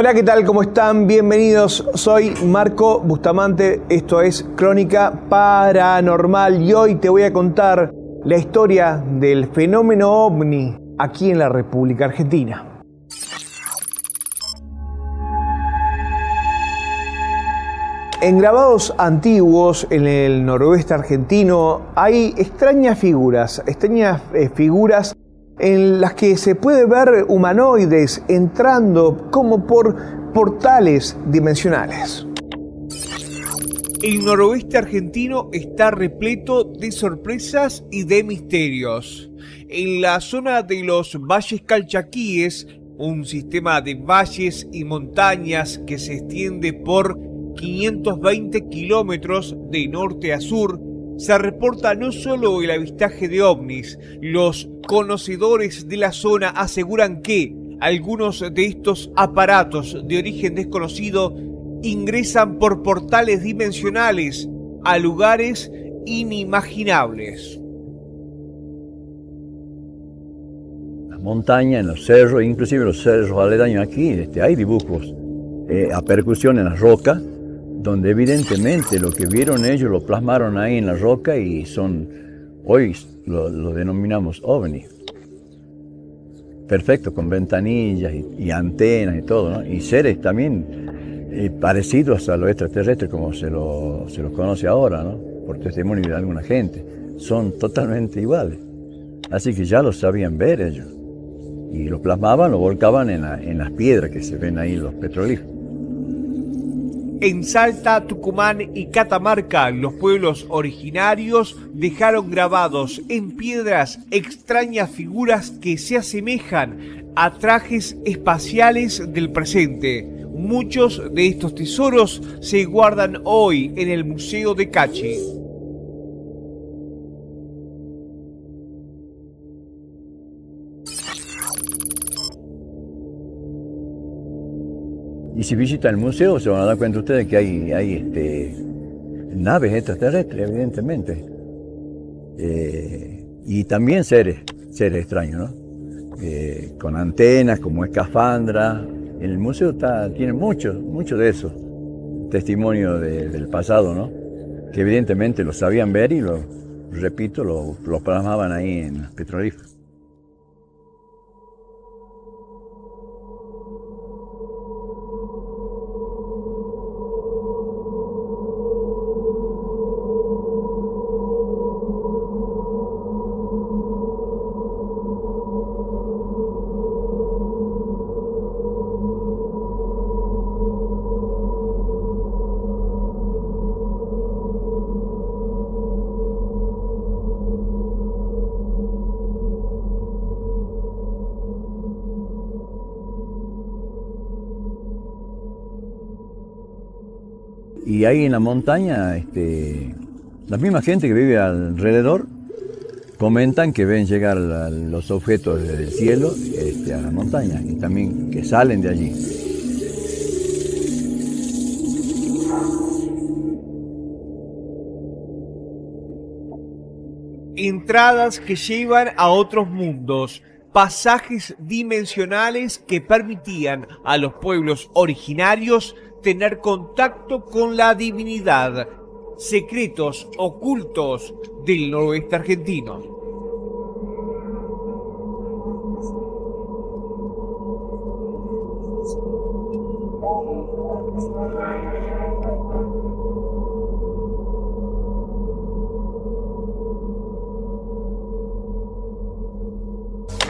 Hola, ¿qué tal? ¿Cómo están? Bienvenidos. Soy Marco Bustamante. Esto es Crónica Paranormal y hoy te voy a contar la historia del fenómeno ovni aquí en la República Argentina. En grabados antiguos en el noroeste argentino hay extrañas figuras, extrañas eh, figuras en las que se puede ver humanoides entrando como por portales dimensionales. El noroeste argentino está repleto de sorpresas y de misterios. En la zona de los valles calchaquíes, un sistema de valles y montañas que se extiende por 520 kilómetros de norte a sur, se reporta no solo el avistaje de ovnis, los conocedores de la zona aseguran que algunos de estos aparatos de origen desconocido ingresan por portales dimensionales a lugares inimaginables. Las montañas, en los cerros, inclusive los cerros aledaños aquí, este, hay dibujos eh, a percusión en las rocas donde evidentemente lo que vieron ellos lo plasmaron ahí en la roca y son, hoy lo, denominamos ovni. Perfecto, con ventanillas y, antenas y todo, ¿no? Y seres también eh, parecidos a los extraterrestres como se los se conoce ahora, ¿no? Por testimonio de alguna gente. Son totalmente iguales. Así que ya lo sabían ver ellos. Y lo plasmaban, lo volcaban en, en las piedras que se ven ahí, los petrolíferos. En Salta, Tucumán y Catamarca, los pueblos originarios dejaron grabados en piedras extrañas figuras que se asemejan a trajes espaciales del presente. Muchos de estos tesoros se guardan hoy en el Museo de Cachi. Y si visitan el museo se van a dar cuenta ustedes que hay, hay este, naves extraterrestres, evidentemente. Eh, y también seres, seres extraños, ¿no? Eh, con antenas, como escafandra. El museo está, tiene mucho, mucho de eso. Testimonio del pasado, ¿no? Que evidentemente lo sabían ver y lo, repito, lo, plasmaban ahí en las. Y ahí en la montaña, este, la misma gente que vive alrededor comentan que ven llegar los objetos del cielo este, a la montaña y también que salen de allí. Entradas que llevan a otros mundos, pasajes dimensionales que permitían a los pueblos originarios tener contacto con la divinidad, secretos ocultos del noroeste argentino.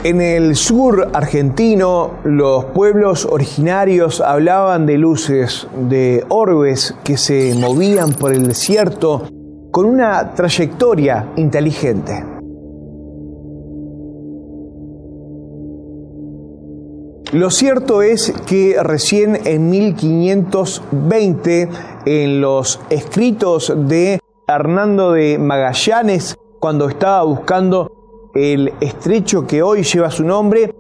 En el sur argentino, los pueblos originarios hablaban de luces, de orbes que se movían por el desierto con una trayectoria inteligente. Lo cierto es que recién en 1520, en los escritos de Hernando de Magallanes, cuando estaba buscando el estrecho que hoy lleva su nombre,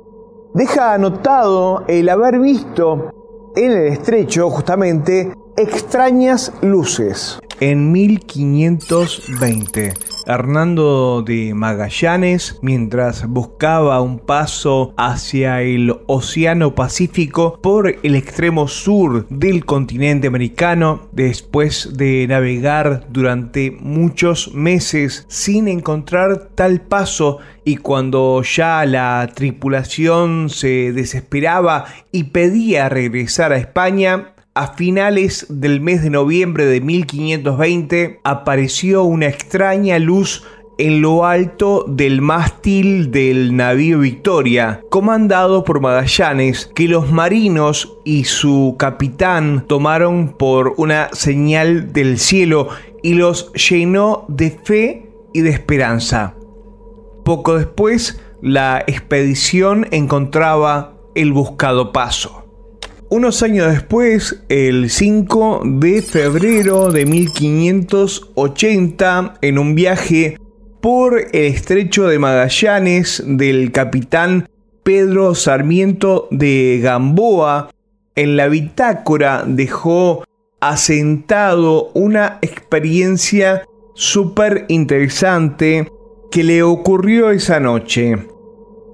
deja anotado el haber visto en el estrecho justamente extrañas luces. En 1520, Hernando de Magallanes, mientras buscaba un paso hacia el Océano Pacífico por el extremo sur del continente americano, después de navegar durante muchos meses sin encontrar tal paso y cuando ya la tripulación se desesperaba y pedía regresar a España, a finales del mes de noviembre de 1520 apareció una extraña luz en lo alto del mástil del navío Victoria, comandado por Magallanes, que los marinos y su capitán tomaron por una señal del cielo y los llenó de fe y de esperanza. Poco después, la expedición encontraba el buscado paso. Unos años después, el 5 de febrero de 1580, en un viaje por el estrecho de Magallanes del capitán Pedro Sarmiento de Gamboa, en la bitácora dejó asentado una experiencia súper interesante que le ocurrió esa noche.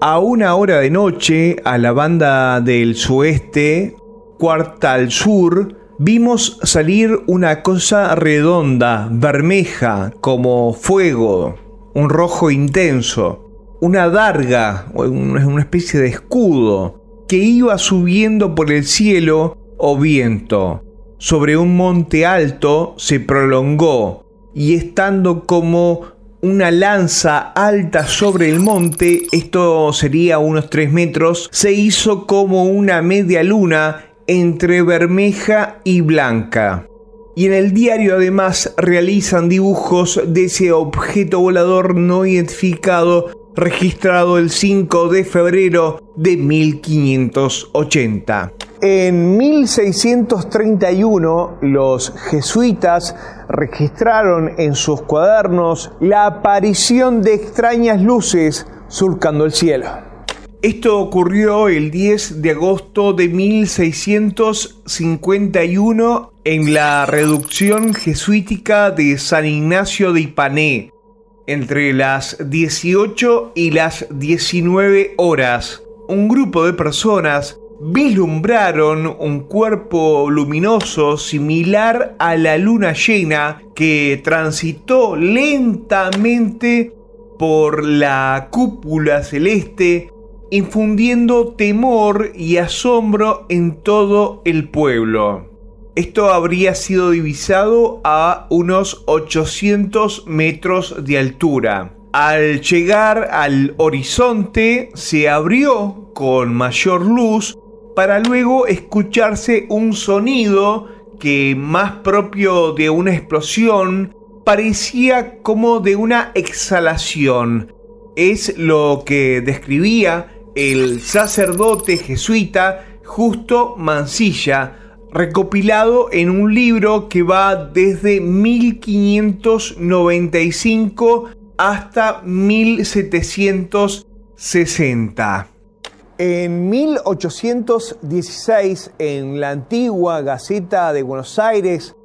A una hora de noche, a la banda del sueste, Cuartal Sur, vimos salir una cosa redonda, bermeja, como fuego, un rojo intenso, una darga, una especie de escudo, que iba subiendo por el cielo o viento. Sobre un monte alto se prolongó y estando como una lanza alta sobre el monte, esto sería unos 3 metros, se hizo como una media luna entre bermeja y blanca. Y en el diario además realizan dibujos de ese objeto volador no identificado registrado el 5 de febrero de 1580. En 1631 los jesuitas registraron en sus cuadernos la aparición de extrañas luces surcando el cielo. Esto ocurrió el 10 de agosto de 1651 en la reducción jesuítica de San Ignacio de Ipané, entre las 18 y las 19 horas. Un grupo de personas vislumbraron un cuerpo luminoso similar a la luna llena que transitó lentamente por la cúpula celeste infundiendo temor y asombro en todo el pueblo. Esto habría sido divisado a unos 800 metros de altura. Al llegar al horizonte se abrió con mayor luz para luego escucharse un sonido que más propio de una explosión parecía como de una exhalación. Es lo que describía el sacerdote jesuita Justo Mansilla, recopilado en un libro que va desde 1595 hasta 1760. En 1816, en la antigua Gaceta de Buenos Aires,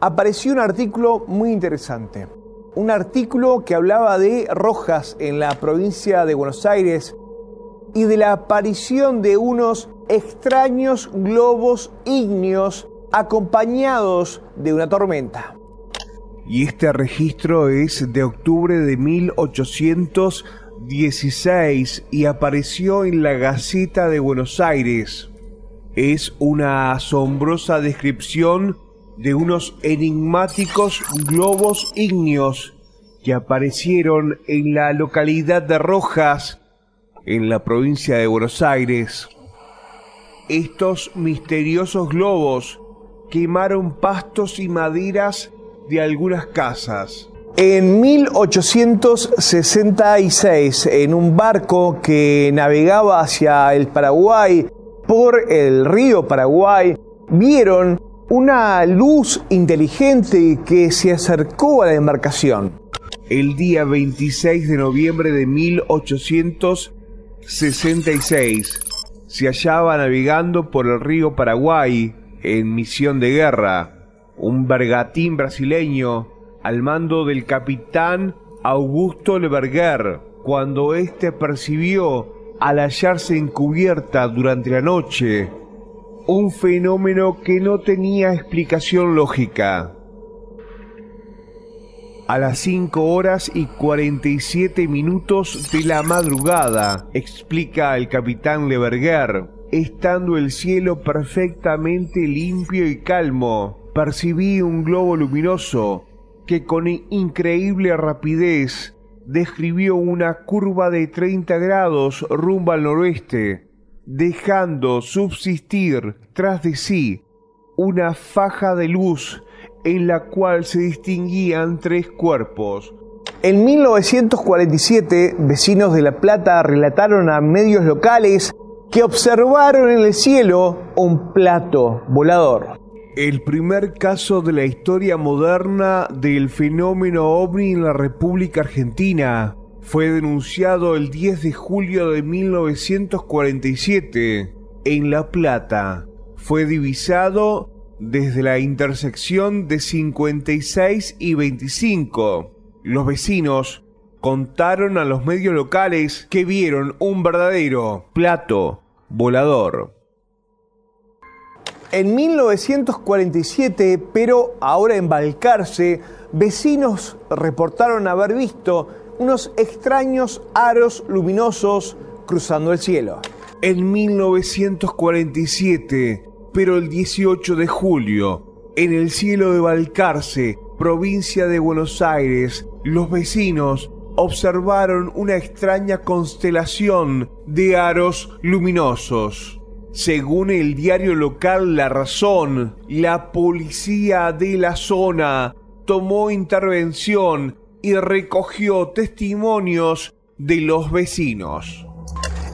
apareció un artículo muy interesante. Un artículo que hablaba de Rojas en la provincia de Buenos Aires y de la aparición de unos extraños globos ígneos acompañados de una tormenta. Y este registro es de octubre de 1816 y apareció en la Gaceta de Buenos Aires. Es una asombrosa descripción de unos enigmáticos globos ígneos que aparecieron en la localidad de Rojas en la provincia de Buenos Aires. Estos misteriosos globos quemaron pastos y maderas de algunas casas. En 1866, en un barco que navegaba hacia el Paraguay por el río Paraguay, vieron una luz inteligente que se acercó a la embarcación. El día 26 de noviembre de 1866, 66 se hallaba navegando por el río Paraguay en misión de guerra un bergatín brasileño al mando del capitán Augusto Leberger cuando éste percibió al hallarse encubierta durante la noche un fenómeno que no tenía explicación lógica. A las 5 horas y 47 minutos de la madrugada, explica el capitán Leberger, estando el cielo perfectamente limpio y calmo, percibí un globo luminoso que con increíble rapidez describió una curva de 30 grados rumbo al noroeste, dejando subsistir tras de sí una faja de luz en la cual se distinguían tres cuerpos. En 1947, vecinos de La Plata relataron a medios locales que observaron en el cielo un plato volador. El primer caso de la historia moderna del fenómeno ovni en la República Argentina fue denunciado el 10 de julio de 1947 en La Plata. Fue divisado desde la intersección de 56 y 25. Los vecinos contaron a los medios locales que vieron un verdadero plato volador. En 1947, pero ahora en Balcarce, vecinos reportaron haber visto unos extraños aros luminosos cruzando el cielo. En 1947, pero el 18 de julio, en el cielo de Balcarce, provincia de Buenos Aires, los vecinos observaron una extraña constelación de aros luminosos. Según el diario local La Razón, la policía de la zona tomó intervención y recogió testimonios de los vecinos.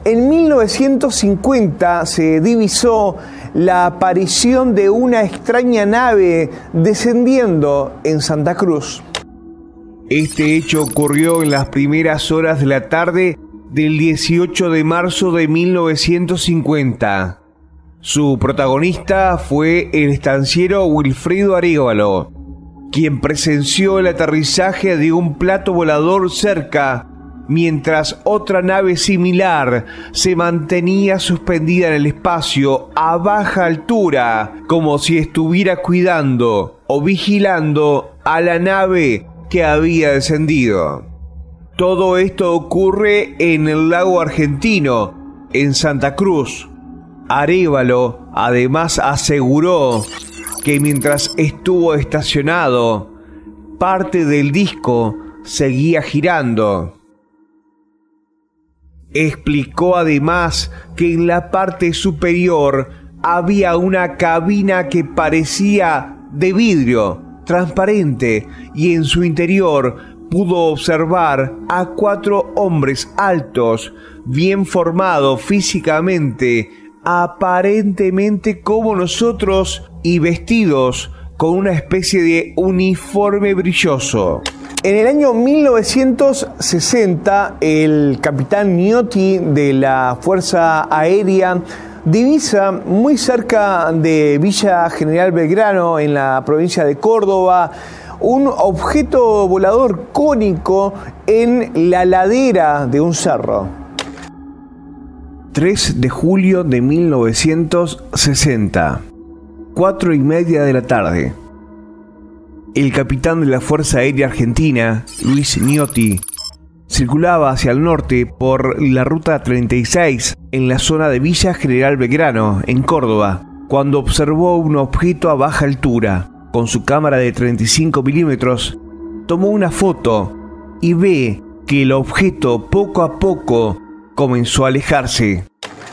En 1950 se divisó la aparición de una extraña nave descendiendo en Santa Cruz. Este hecho ocurrió en las primeras horas de la tarde del 18 de marzo de 1950. Su protagonista fue el estanciero Wilfrido Arévalo, quien presenció el aterrizaje de un plato volador cerca, mientras otra nave similar se mantenía suspendida en el espacio a baja altura, como si estuviera cuidando o vigilando a la nave que había descendido. Todo esto ocurre en el lago argentino, en Santa Cruz. Arevalo además aseguró que mientras estuvo estacionado, parte del disco seguía girando. Explicó además que en la parte superior había una cabina que parecía de vidrio, transparente, y en su interior pudo observar a cuatro hombres altos, bien formados físicamente, aparentemente como nosotros y vestidos con una especie de uniforme brilloso. En el año 1960, el capitán Miotti de la Fuerza Aérea divisa muy cerca de Villa General Belgrano, en la provincia de Córdoba, un objeto volador cónico en la ladera de un cerro. 3 de julio de 1960, 4 y media de la tarde. El capitán de la Fuerza Aérea Argentina, Luis Niotti, circulaba hacia el norte por la ruta 36 en la zona de Villa General Belgrano, en Córdoba, cuando observó un objeto a baja altura con su cámara de 35 milímetros, tomó una foto y ve que el objeto poco a poco comenzó a alejarse.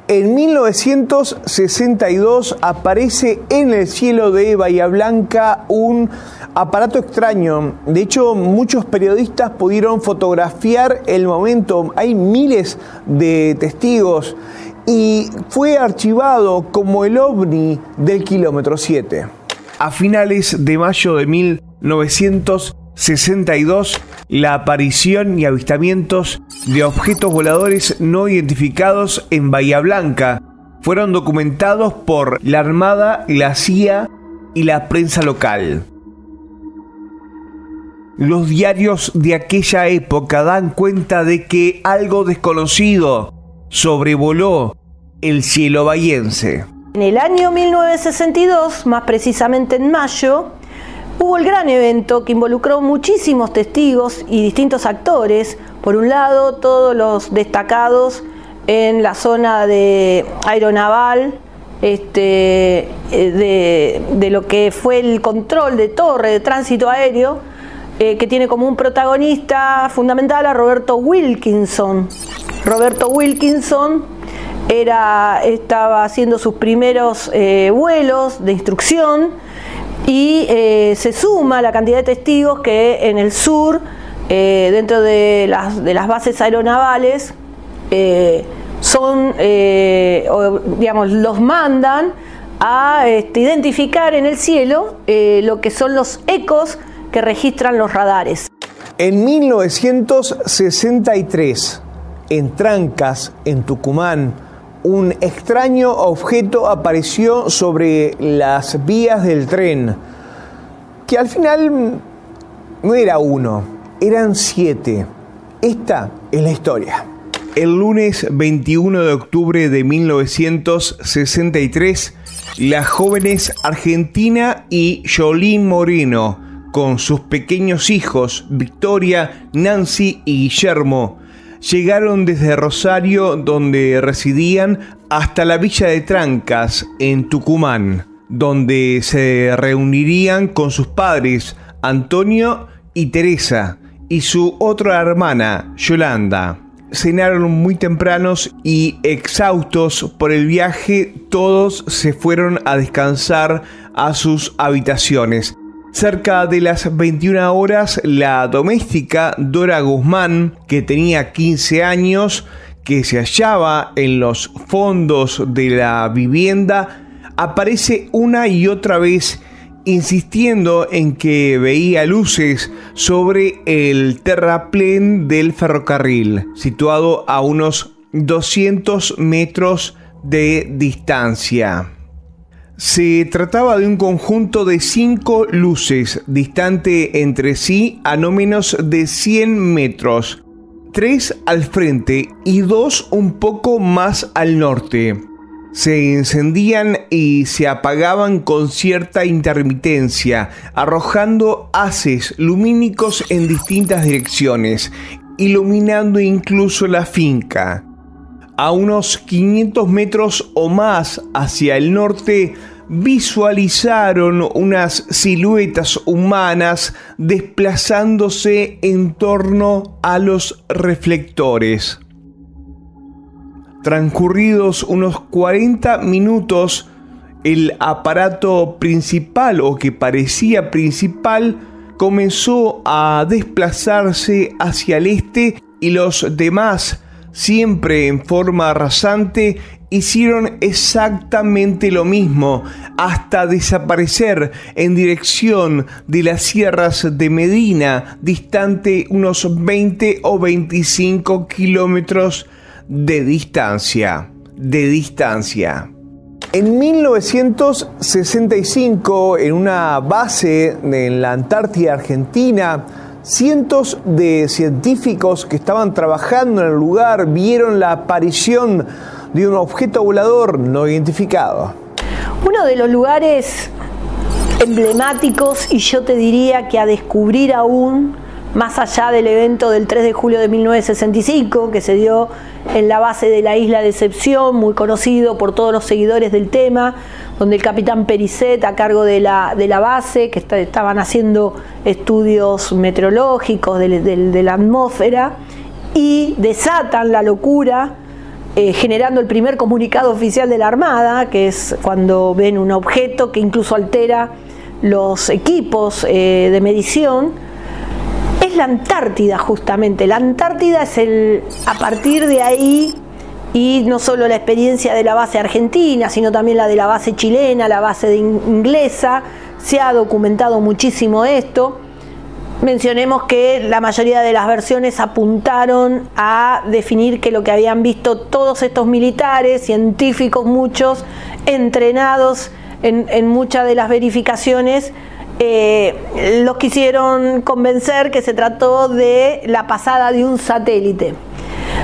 En 1962 aparece en el cielo de Bahía Blanca un aparato extraño. De hecho, muchos periodistas pudieron fotografiar el momento. Hay miles de testigos y fue archivado como el ovni del kilómetro 7. A finales de mayo de 1962, la aparición y avistamientos de objetos voladores no identificados en Bahía Blanca fueron documentados por la Armada, la CIA y la prensa local. Los diarios de aquella época dan cuenta de que algo desconocido sobrevoló el cielo bahiense. En el año 1962, más precisamente en mayo, hubo el gran evento que involucró muchísimos testigos y distintos actores. Por un lado, todos los destacados en la zona de aeronaval, este, eh, de, lo que fue el control de torre de tránsito aéreo, eh, que tiene como un protagonista fundamental a Roberto Wilkinson. Roberto Wilkinson era, estaba haciendo sus primeros eh, vuelos de instrucción y se suma la cantidad de testigos que en el sur, dentro de las, bases aeronavales, son, eh, digamos, los mandan a este, identificar en el cielo eh, lo que son los ecos que registran los radares. En 1963, en Trancas, en Tucumán, un extraño objeto apareció sobre las vías del tren, que al final no era uno, eran siete. Esta es la historia. El lunes 21 de octubre de 1963, las jóvenes Argentina y Jolín Moreno, con sus pequeños hijos Victoria, Nancy y Guillermo, llegaron desde Rosario, donde residían, hasta la villa de Trancas, en Tucumán, donde se reunirían con sus padres, Antonio y Teresa, y su otra hermana, Yolanda cenaron muy tempranos y exhaustos por el viaje, todos se fueron a descansar a sus habitaciones. Cerca de las 21 horas, la doméstica Dora Guzmán, que tenía 15 años, que se hallaba en los fondos de la vivienda, aparece una y otra vez insistiendo en que veía luces sobre el terraplén del ferrocarril, situado a unos 200 metros de distancia. Se trataba de un conjunto de cinco luces, distante entre sí a no menos de 100 metros, tres al frente y dos un poco más al norte se encendían y se apagaban con cierta intermitencia, arrojando haces lumínicos en distintas direcciones, iluminando incluso la finca. A unos 500 metros o más hacia el norte, visualizaron unas siluetas humanas desplazándose en torno a los reflectores. Transcurridos unos 40 minutos, el aparato principal o que parecía principal comenzó a desplazarse hacia el este y los demás, siempre en forma rasante, hicieron exactamente lo mismo hasta desaparecer en dirección de las sierras de Medina, distante unos 20 o 25 kilómetros de distancia, de distancia. En 1965, en una base en la Antártida Argentina, cientos de científicos que estaban trabajando en el lugar vieron la aparición de un objeto volador no identificado. Uno de los lugares emblemáticos y yo te diría que a descubrir aún más allá del evento del 3 de julio de 1965 que se dio en la base de la isla de Excepción, muy conocido por todos los seguidores del tema, donde el capitán Pericet, a cargo de la, de la base, que estaban haciendo estudios meteorológicos de, la atmósfera, y desatan la locura, eh, generando el primer comunicado oficial de la Armada, que es cuando ven un objeto que incluso altera los equipos eh, de medición, es la Antártida justamente. La Antártida es el, a partir de ahí, y no solo la experiencia de la base argentina, sino también la de la base chilena, la base inglesa, se ha documentado muchísimo esto. Mencionemos que la mayoría de las versiones apuntaron a definir que lo que habían visto todos estos militares, científicos muchos, entrenados en, muchas de las verificaciones, eh, los quisieron convencer que se trató de la pasada de un satélite.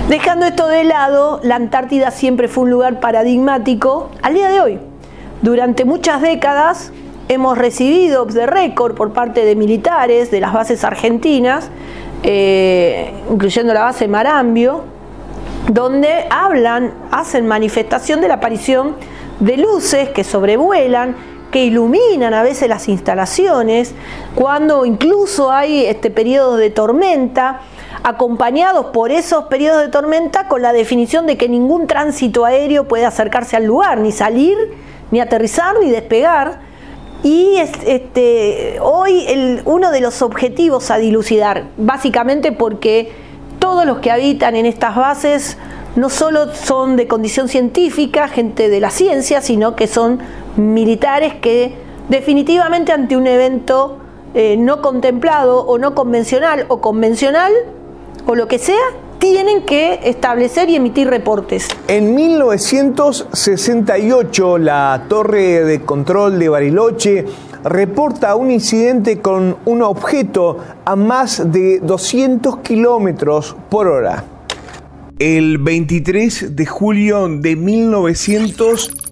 Dejando esto de lado, la Antártida siempre fue un lugar paradigmático al día de hoy. Durante muchas décadas hemos recibido de récord por parte de militares de las bases argentinas, eh, incluyendo la base Marambio, donde hablan, hacen manifestación de la aparición de luces que sobrevuelan, que iluminan a veces las instalaciones, cuando incluso hay este periodo de tormenta, acompañados por esos periodos de tormenta con la definición de que ningún tránsito aéreo puede acercarse al lugar, ni salir, ni aterrizar, ni despegar. Y este, hoy uno de los objetivos a dilucidar, básicamente porque todos los que habitan en estas bases no solo son de condición científica, gente de la ciencia, sino que son militares que definitivamente ante un evento eh, no contemplado o no convencional o convencional o lo que sea, tienen que establecer y emitir reportes. En 1968, la torre de control de Bariloche reporta un incidente con un objeto a más de 200 kilómetros por hora. El 23 de julio de 1968,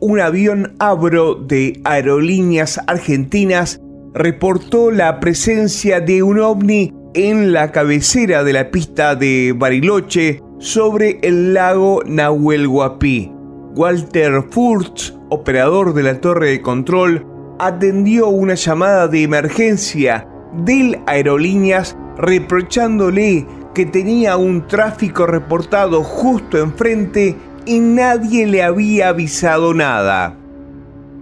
un avión Abro de Aerolíneas Argentinas reportó la presencia de un ovni en la cabecera de la pista de Bariloche sobre el lago Nahuel Huapi. Walter Furtz, operador de la torre de control, atendió una llamada de emergencia del Aerolíneas reprochándole que tenía un tráfico reportado justo enfrente y nadie le había avisado nada.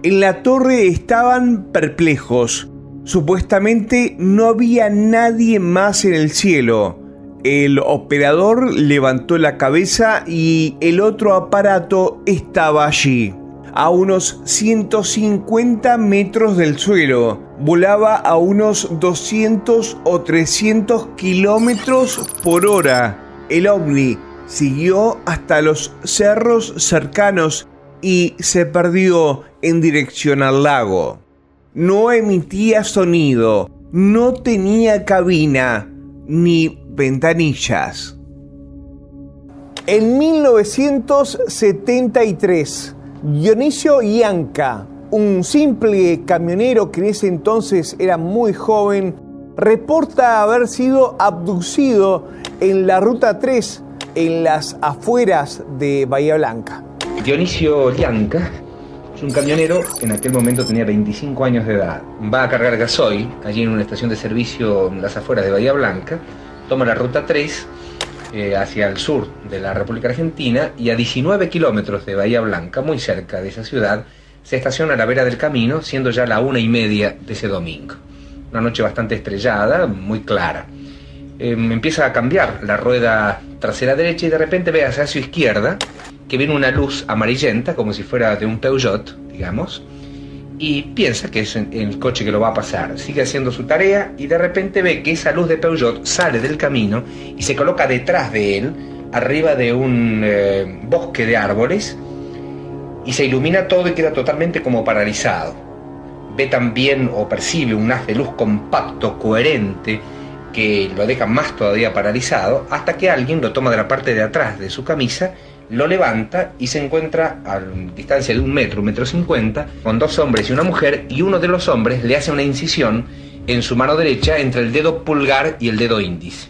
En la torre estaban perplejos. Supuestamente no había nadie más en el cielo. El operador levantó la cabeza y el otro aparato estaba allí, a unos 150 metros del suelo. Volaba a unos 200 o 300 kilómetros por hora. El ovni siguió hasta los cerros cercanos y se perdió en dirección al lago no emitía sonido, no tenía cabina ni ventanillas. En 1973, Dionisio Ianca, un simple camionero que en ese entonces era muy joven, reporta haber sido abducido en la Ruta 3 en las afueras de Bahía Blanca. Dionisio Ianca un camionero que en aquel momento tenía 25 años de edad. Va a cargar gasoil allí en una estación de servicio en las afueras de Bahía Blanca, toma la ruta 3 eh, hacia el sur de la República Argentina y a 19 kilómetros de Bahía Blanca, muy cerca de esa ciudad, se estaciona a la vera del camino, siendo ya la una y media de ese domingo. Una noche bastante estrellada, muy clara. Em, empieza a cambiar la rueda trasera derecha y de repente ve hacia su izquierda que viene una luz amarillenta, como si fuera de un Peugeot, digamos, y piensa que es el coche que lo va a pasar. Sigue haciendo su tarea y de repente ve que esa luz de Peugeot sale del camino y se coloca detrás de él, arriba de un eh, bosque de árboles, y se ilumina todo y queda totalmente como paralizado. Ve también o percibe un haz de luz compacto, coherente, que lo deja más todavía paralizado, hasta que alguien lo toma de la parte de atrás de su camisa lo levanta y se encuentra a distancia de un metro, un metro cincuenta, con dos hombres y una mujer, y uno de los hombres le hace una incisión en su mano derecha entre el dedo pulgar y el dedo índice.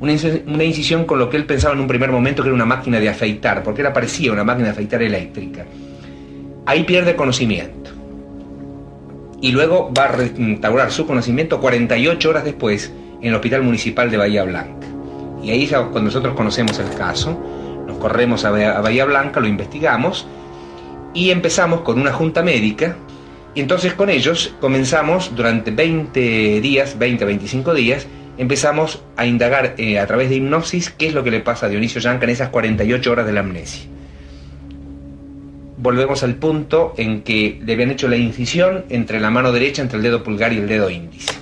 Una, incisión con lo que él pensaba en un primer momento que era una máquina de afeitar, porque era parecía una máquina de afeitar eléctrica. Ahí pierde conocimiento. Y luego va a restaurar su conocimiento 48 horas después en el Hospital Municipal de Bahía Blanca. Y ahí es cuando nosotros conocemos el caso nos corremos a Bahía Blanca, lo investigamos y empezamos con una junta médica. Y entonces con ellos comenzamos durante 20 días, 20 25 días, empezamos a indagar eh, a través de hipnosis qué es lo que le pasa a Dionisio Yanca en esas 48 horas de la amnesia. Volvemos al punto en que le habían hecho la incisión entre la mano derecha, entre el dedo pulgar y el dedo índice.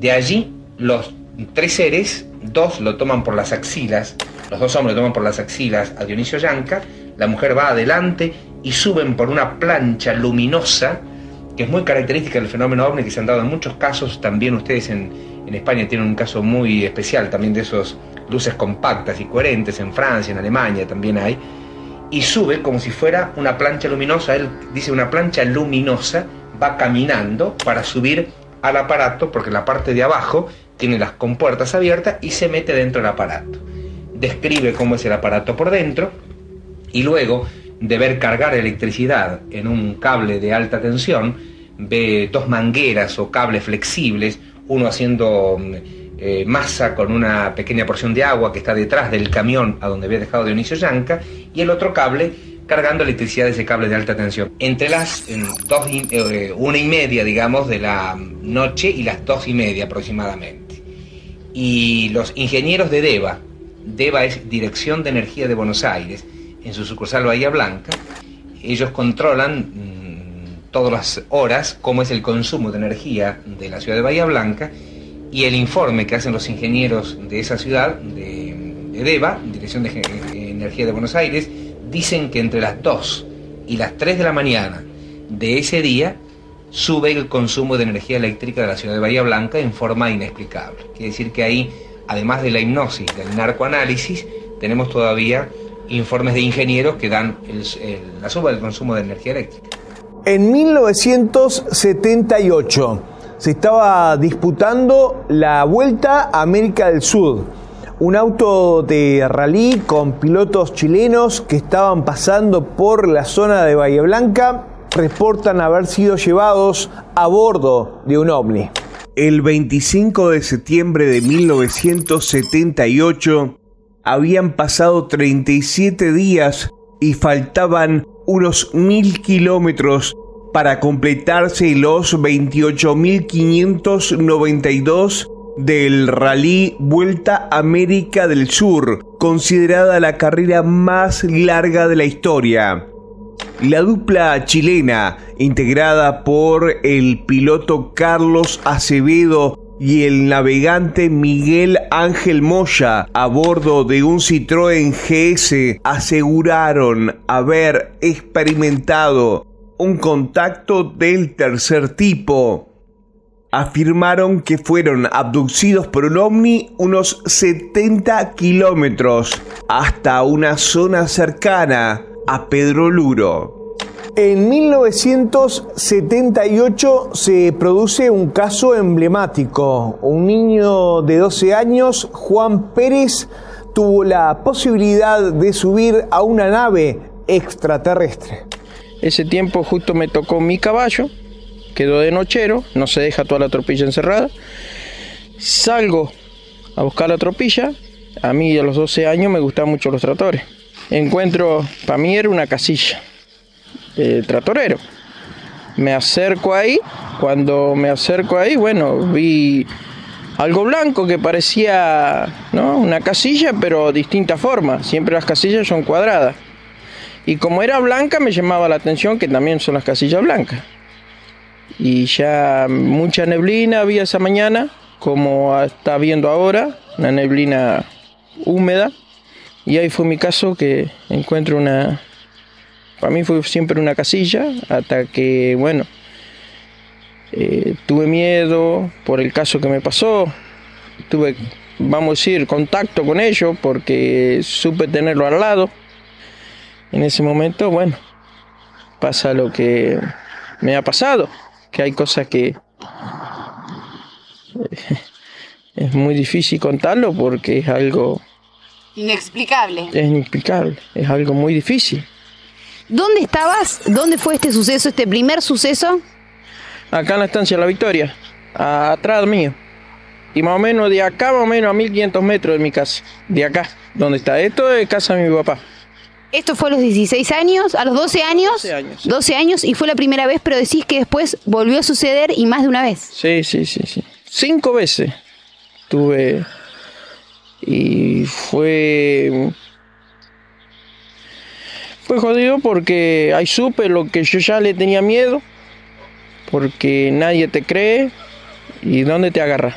De allí, los tres seres, dos lo toman por las axilas los dos hombres toman por las axilas a Dionisio Yanca, la mujer va adelante y suben por una plancha luminosa que es muy característica del fenómeno ovni que se han dado en muchos casos. También ustedes en, en España tienen un caso muy especial también de esos luces compactas y coherentes. En Francia, en Alemania también hay. Y sube como si fuera una plancha luminosa. Él dice una plancha luminosa va caminando para subir al aparato porque la parte de abajo tiene las compuertas abiertas y se mete dentro del aparato. Describe cómo es el aparato por dentro y luego de ver cargar electricidad en un cable de alta tensión, ve dos mangueras o cables flexibles, uno haciendo eh, masa con una pequeña porción de agua que está detrás del camión a donde había dejado Dionisio Yanca, y el otro cable cargando electricidad de ese cable de alta tensión. Entre las dos eh, una y media, digamos, de la noche y las dos y media aproximadamente. Y los ingenieros de DEVA, DEVA es Dirección de Energía de Buenos Aires, en su sucursal Bahía Blanca, ellos controlan mm, todas las horas cómo es el consumo de energía de la ciudad de Bahía Blanca y el informe que hacen los ingenieros de esa ciudad, de, de DEVA, Dirección de Energía de Buenos Aires, dicen que entre las 2 y las 3 de la mañana de ese día sube el consumo de energía eléctrica de la ciudad de Bahía Blanca en forma inexplicable. Quiere decir que ahí, además de la hipnosis, del narcoanálisis, tenemos todavía informes de ingenieros que dan la suba del consumo de energía eléctrica. En 1978 se estaba disputando la Vuelta a América del Sur un auto de rally con pilotos chilenos que estaban pasando por la zona de Bahía Blanca reportan haber sido llevados a bordo de un ovni. El 25 de septiembre de 1978 habían pasado 37 días y faltaban unos mil kilómetros para completarse los 28.592 del rally Vuelta América del Sur, considerada la carrera más larga de la historia. La dupla chilena, integrada por el piloto Carlos Acevedo y el navegante Miguel Ángel Moya a bordo de un Citroën GS, aseguraron haber experimentado un contacto del tercer tipo. Afirmaron que fueron abducidos por un ovni unos 70 kilómetros hasta una zona cercana a Pedro Luro. En 1978 se produce un caso emblemático. Un niño de 12 años, Juan Pérez, tuvo la posibilidad de subir a una nave extraterrestre. Ese tiempo justo me tocó mi caballo quedo de nochero, no se deja toda la tropilla encerrada. Salgo a buscar la tropilla. A mí a los 12 años me gustaban mucho los tractores. Encuentro, para mí era una casilla de tratorero. Me acerco ahí, cuando me acerco ahí, bueno, vi algo blanco que parecía ¿no? una casilla, pero distinta forma. Siempre las casillas son cuadradas. Y como era blanca, me llamaba la atención que también son las casillas blancas y ya mucha neblina había esa mañana, como está viendo ahora, una neblina húmeda. Y ahí fue mi caso que encuentro una, para mí fue siempre una casilla, hasta que, bueno, eh, tuve miedo por el caso que me pasó, tuve, vamos a decir, contacto con ellos porque supe tenerlo al lado. En ese momento, bueno, pasa lo que me ha pasado que hay cosas que eh, es muy difícil contarlo porque es algo... Inexplicable. Es inexplicable, es algo muy difícil. ¿Dónde estabas? ¿Dónde fue este suceso, este primer suceso? Acá en la estancia La Victoria, atrás mío. Y más o menos de acá, más o menos a 1500 metros de mi casa. De acá, donde está. Esto es casa de mi papá. Esto fue a los 16 años, a los 12 años. 12 años. 12 años y fue la primera vez, pero decís que después volvió a suceder y más de una vez. Sí, sí, sí, sí. Cinco veces tuve y fue fue jodido porque ahí supe lo que yo ya le tenía miedo, porque nadie te cree y dónde te agarra.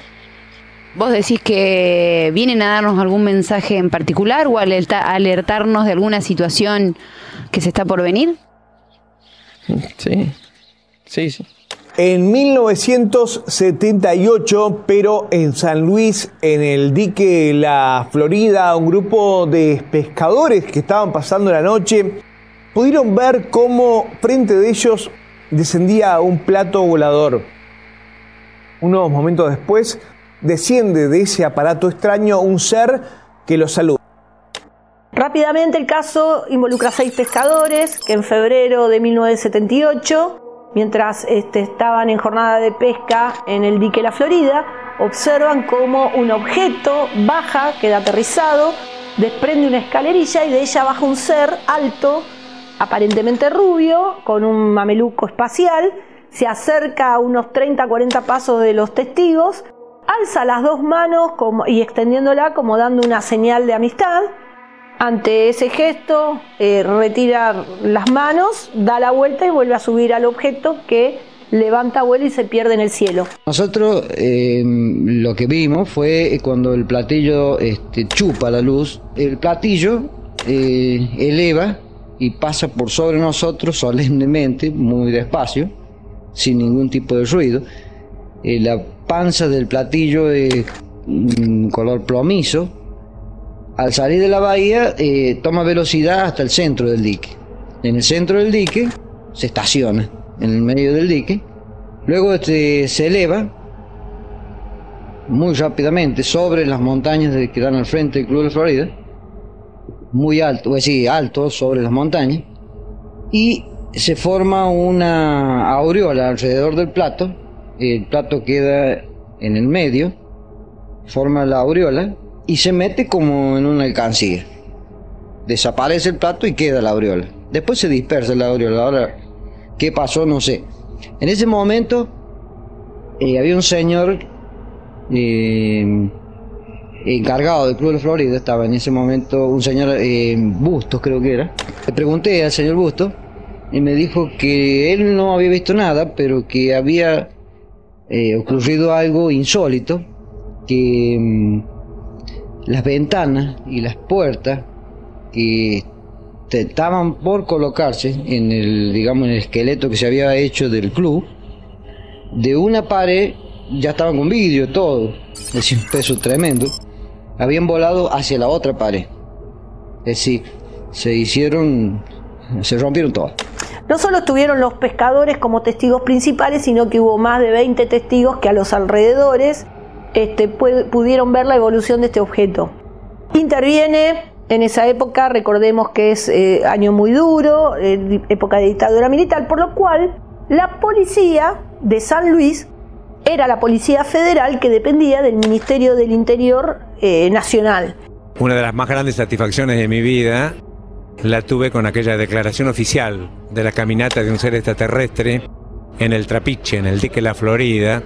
¿Vos decís que vienen a darnos algún mensaje en particular o alertarnos de alguna situación que se está por venir? Sí, sí, sí. En 1978, pero en San Luis, en el dique La Florida, un grupo de pescadores que estaban pasando la noche pudieron ver cómo frente de ellos descendía un plato volador. Unos momentos después, desciende de ese aparato extraño un ser que los saluda. Rápidamente el caso involucra a seis pescadores que en febrero de 1978 mientras este, estaban en jornada de pesca en el dique La Florida, observan cómo un objeto baja, queda aterrizado, desprende una escalerilla y de ella baja un ser alto, aparentemente rubio, con un mameluco espacial, se acerca a unos 30-40 pasos de los testigos, alza las dos manos y extendiéndola como dando una señal de amistad, ante ese gesto, eh, retira las manos, da la vuelta y vuelve a subir al objeto que levanta vuelo y se pierde en el cielo. Nosotros eh, lo que vimos fue cuando el platillo este, chupa la luz, el platillo eh, eleva y pasa por sobre nosotros solemnemente, muy despacio, sin ningún tipo de ruido. la panza del platillo es un color plomizo, al salir de la bahía eh, toma velocidad hasta el centro del dique. En el centro del dique se estaciona, en el medio del dique. Luego este, se eleva muy rápidamente sobre las montañas que dan al frente del Club de Florida. Muy alto, es decir, alto sobre las montañas. Y se forma una aureola alrededor del plato. El plato queda en el medio, forma la aureola y se mete como en una alcancía. Desaparece el plato y queda la aureola. Después se dispersa la aureola. Ahora, ¿qué pasó? No sé. En ese momento eh, había un señor eh, encargado del Club de Florida, estaba en ese momento un señor eh, Bustos creo que era. Le pregunté al señor Bustos y me dijo que él no había visto nada, pero que había ocurrido algo insólito, que mm, las ventanas y las puertas que estaban por colocarse en el, digamos, en el esqueleto que se había hecho del club, de una pared ya estaban con vidrio, todo, es un peso tremendo, habían volado hacia la otra pared. Es decir, se hicieron, se rompieron todas. No solo estuvieron los pescadores como testigos principales, sino que hubo más de 20 testigos que a los alrededores este, pudieron ver la evolución de este objeto. Interviene en esa época, recordemos que es eh, año muy duro, época de dictadura militar, por lo cual la policía de San Luis era la policía federal que dependía del Ministerio del Interior eh, Nacional. Una de las más grandes satisfacciones de mi vida la tuve con aquella declaración oficial de la caminata de un ser extraterrestre en el Trapiche, en el dique La Florida,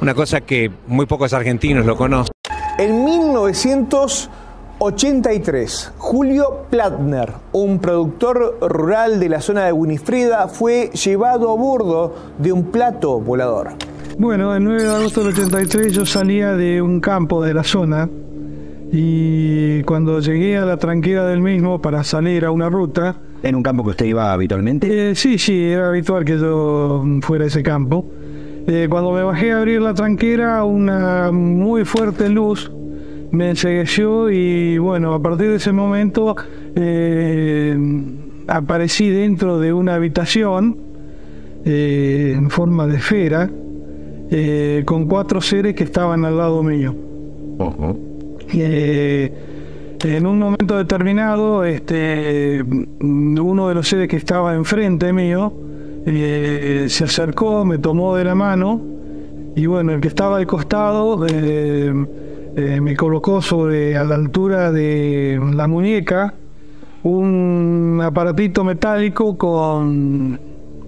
una cosa que muy pocos argentinos lo conocen. En 1983, Julio Platner, un productor rural de la zona de Winifreda, fue llevado a bordo de un plato volador. Bueno, el 9 de agosto del 83 yo salía de un campo de la zona y cuando llegué a la tranquera del mismo para salir a una ruta... ¿En un campo que usted iba habitualmente? Eh, sí, sí, era habitual que yo fuera a ese campo. Eh, cuando me bajé a abrir la tranquera, una muy fuerte luz me ensegueció y bueno, a partir de ese momento eh, aparecí dentro de una habitación eh, en forma de esfera con cuatro seres que estaban al lado mío. en un momento determinado, este, uno de los seres que estaba enfrente mío, eh, se acercó, me tomó de la mano y bueno, el que estaba al costado eh, eh, me colocó sobre a la altura de la muñeca un aparatito metálico con,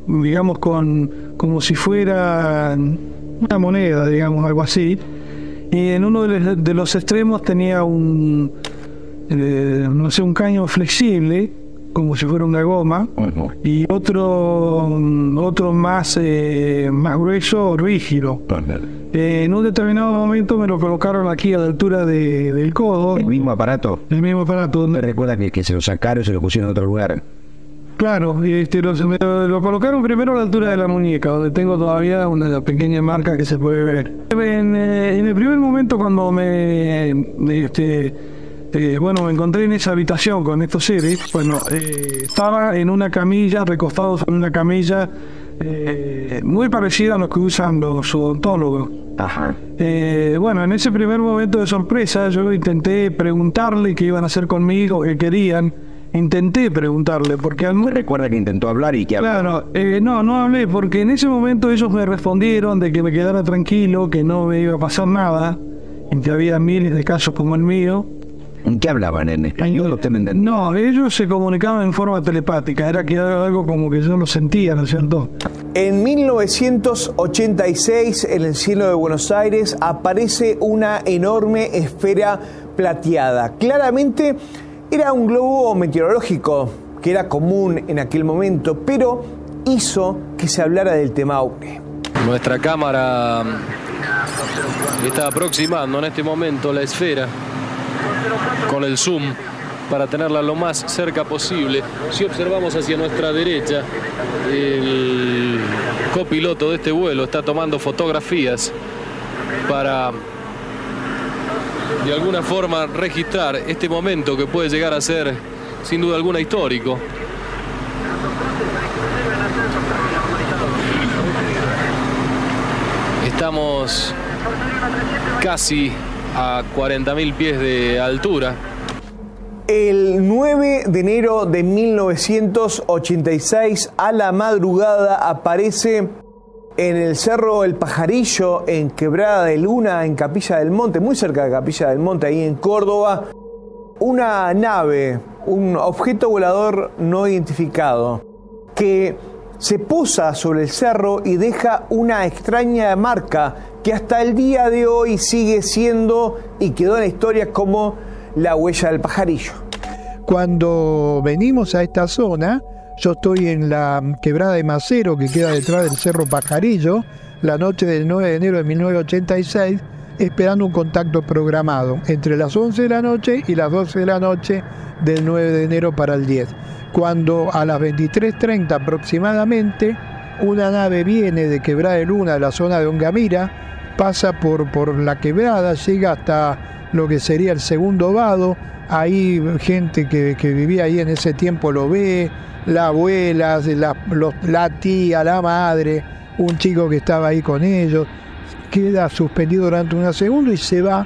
digamos, con como si fuera una moneda, digamos, algo así. Y en uno de los extremos tenía un, no sé, un caño flexible como si fuera una goma, y otro, otro más, eh, más grueso, rígido. Eh, en un determinado momento me lo colocaron aquí a la altura de, del codo. ¿El mismo aparato? El mismo aparato. ¿Me recuerda que, que se lo sacaron y se lo pusieron en otro lugar? Claro, y este, lo, me lo- lo colocaron primero a la altura de la muñeca, donde tengo todavía una pequeña marca que se puede ver. En, eh, en el primer momento cuando me, me, este, eh, bueno, me encontré en esa habitación con estos seres, bueno, eh, estaba en una camilla, recostados en una camilla eh, muy parecida a los que usan los odontólogos. Ajá. Eh, bueno, en ese primer momento de sorpresa yo intenté preguntarle qué iban a hacer conmigo, qué querían. Intenté preguntarle, porque al ¿Me recuerda que intentó hablar y que habló? Claro, eh, no, no hablé, porque en ese momento ellos me respondieron de que me quedara tranquilo, que no me iba a pasar nada, y que había miles de casos como el mío. ¿En qué hablaban? ¿En español? ¿Usted me entendió? No, ellos se comunicaban en forma telepática, era que era algo como que yo lo sentía, ¿no es cierto? En 1986, en el cielo de Buenos Aires, aparece una enorme esfera plateada. Claramente era un globo meteorológico que era común en aquel momento, pero hizo que se hablara del tema OVNI. Nuestra cámara está aproximando en este momento la esfera con el zoom para tenerla lo más cerca posible. Si observamos hacia nuestra derecha, el copiloto de este vuelo está tomando fotografías para de alguna forma registrar este momento que puede llegar a ser sin duda alguna histórico. Estamos casi a 40.000 pies de altura. El 9 de enero de 1986, a la madrugada, aparece en el Cerro El Pajarillo, en Quebrada de Luna, en Capilla del Monte, muy cerca de Capilla del Monte, ahí en Córdoba, una nave, un objeto volador no identificado, que se posa sobre el cerro y deja una extraña marca que hasta el día de hoy sigue siendo y quedó en la historia como la huella del pajarillo. Cuando venimos a esta zona, yo estoy en la quebrada de Macero, que queda detrás del Cerro Pajarillo, la noche del 9 de enero de 1986, esperando un contacto programado entre las 11 de la noche y las 12 de la noche del 9 de enero para el 10. Cuando a las 23.30 aproximadamente, una nave viene de Quebrada de Luna, de la zona de Ongamira, pasa por, por la quebrada, llega hasta lo que sería el segundo vado, ahí gente que, que vivía ahí en ese tiempo lo ve, la abuela, la, la tía, la madre, un chico que estaba ahí con ellos, queda suspendido durante unos segundos y se va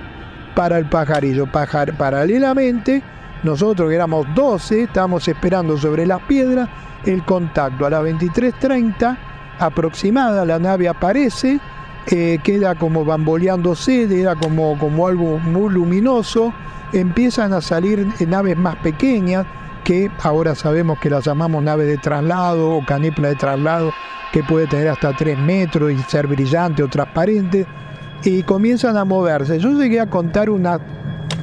para el pajarillo. Pajar- paralelamente, nosotros que éramos 12, estábamos esperando sobre las piedras el contacto. A las 23.30 aproximada, la nave aparece, eh, queda como bamboleándose, era como, como algo muy luminoso, empiezan a salir naves más pequeñas, que ahora sabemos que las llamamos naves de traslado o canipla de traslado, que puede tener hasta 3 metros y ser brillante o transparente, y comienzan a moverse. Yo llegué a contar unas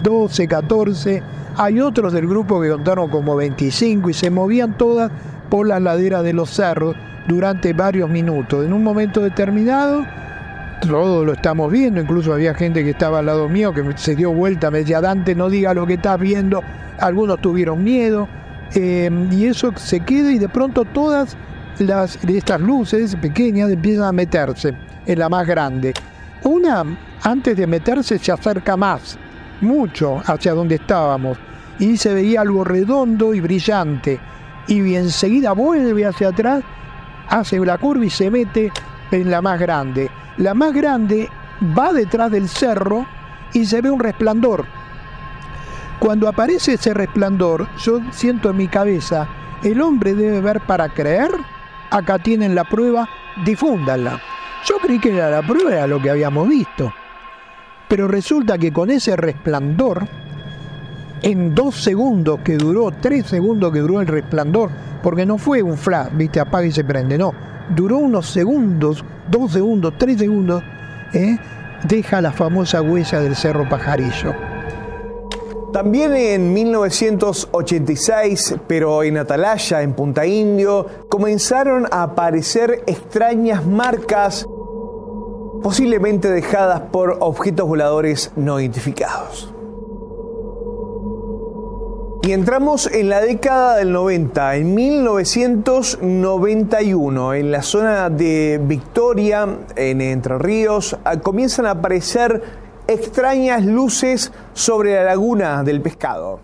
12, 14, hay otros del grupo que contaron como 25 y se movían todas por las laderas de los cerros durante varios minutos. En un momento determinado, todo lo estamos viendo, incluso había gente que estaba al lado mío que se dio vuelta, me decía, Dante, no diga lo que estás viendo, algunos tuvieron miedo, eh, y eso se queda y de pronto todas las, estas luces pequeñas empiezan a meterse en la más grande. Una, antes de meterse, se acerca más, mucho hacia donde estábamos, y se veía algo redondo y brillante, y enseguida vuelve hacia atrás, hace la curva y se mete en la más grande. La más grande va detrás del cerro y se ve un resplandor. Cuando aparece ese resplandor, yo siento en mi cabeza, el hombre debe ver para creer, acá tienen la prueba, difúndanla. Yo creí que era la prueba, era lo que habíamos visto. Pero resulta que con ese resplandor, en dos segundos que duró, tres segundos que duró el resplandor, porque no fue un flash, viste, apaga y se prende, no, duró unos segundos, dos segundos, tres segundos, ¿eh? deja la famosa huella del Cerro Pajarillo. También en 1986, pero en Atalaya, en Punta Indio, comenzaron a aparecer extrañas marcas, posiblemente dejadas por objetos voladores no identificados. Y entramos en la década del 90, en 1991, en la zona de Victoria, en Entre Ríos, comienzan a aparecer extrañas luces sobre la laguna del pescado.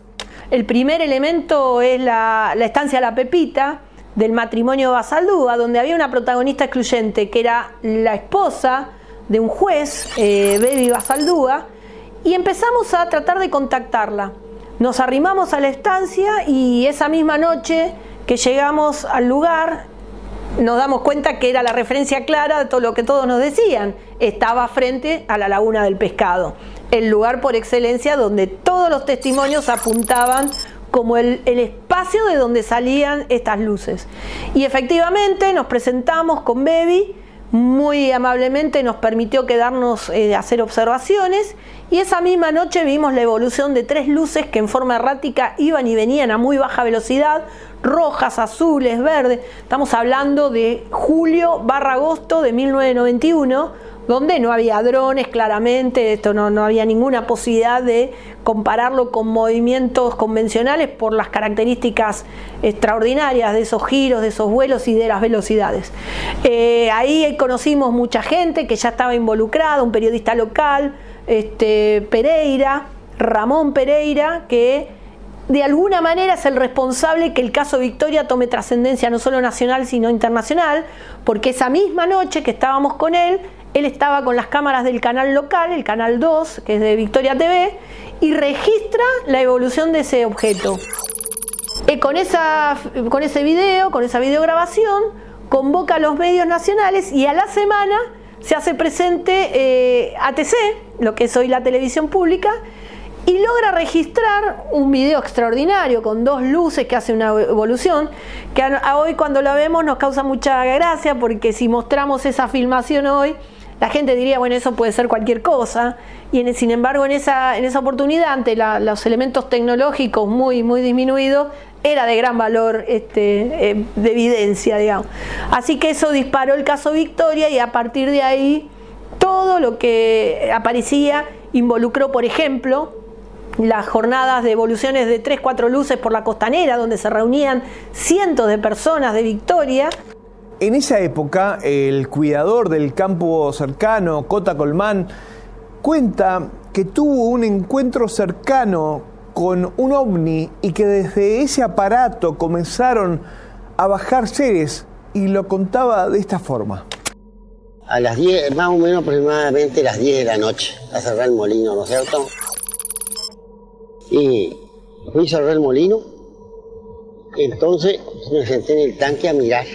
El primer elemento es la, estancia La Pepita del matrimonio Basaldúa, donde había una protagonista excluyente que era la esposa de un juez, eh, Baby Basaldúa, y empezamos a tratar de contactarla. Nos arrimamos a la estancia y esa misma noche que llegamos al lugar nos damos cuenta que era la referencia clara de todo lo que todos nos decían. Estaba frente a la laguna del pescado, el lugar por excelencia donde todos los testimonios apuntaban como el, el, espacio de donde salían estas luces. Y efectivamente nos presentamos con Baby muy amablemente nos permitió quedarnos eh, hacer observaciones y esa misma noche vimos la evolución de tres luces que en forma errática iban y venían a muy baja velocidad, rojas, azules, verdes. Estamos hablando de julio barra agosto de 1991 donde no había drones claramente, esto no, no, había ninguna posibilidad de compararlo con movimientos convencionales por las características extraordinarias de esos giros, de esos vuelos y de las velocidades. Eh, ahí conocimos mucha gente que ya estaba involucrada, un periodista local, este, Pereira, Ramón Pereira, que de alguna manera es el responsable que el caso Victoria tome trascendencia no solo nacional sino internacional, porque esa misma noche que estábamos con él, él estaba con las cámaras del canal local, el canal 2, que es de Victoria TV, y registra la evolución de ese objeto. Y con, esa, con ese video, con esa videograbación, convoca a los medios nacionales y a la semana se hace presente eh, ATC, lo que es hoy la televisión pública, y logra registrar un video extraordinario con dos luces que hace una evolución, que hoy cuando la vemos nos causa mucha gracia porque si mostramos esa filmación hoy, la gente diría, bueno, eso puede ser cualquier cosa, y sin embargo en esa, en esa oportunidad, ante los elementos tecnológicos muy, muy disminuidos, era de gran valor este, eh, de evidencia, digamos. Así que eso disparó el caso Victoria y a partir de ahí todo lo que aparecía involucró, por ejemplo, las jornadas de evoluciones de 3, 4 luces por la costanera, donde se reunían cientos de personas de Victoria. En esa época, el cuidador del campo cercano, Cota Colmán, cuenta que tuvo un encuentro cercano con un ovni y que desde ese aparato comenzaron a bajar seres y lo contaba de esta forma. A las 10, más o menos aproximadamente las 10 de la noche, a cerrar el molino, ¿no es cierto? Y fui a cerrar el molino, entonces me senté en el tanque a mirar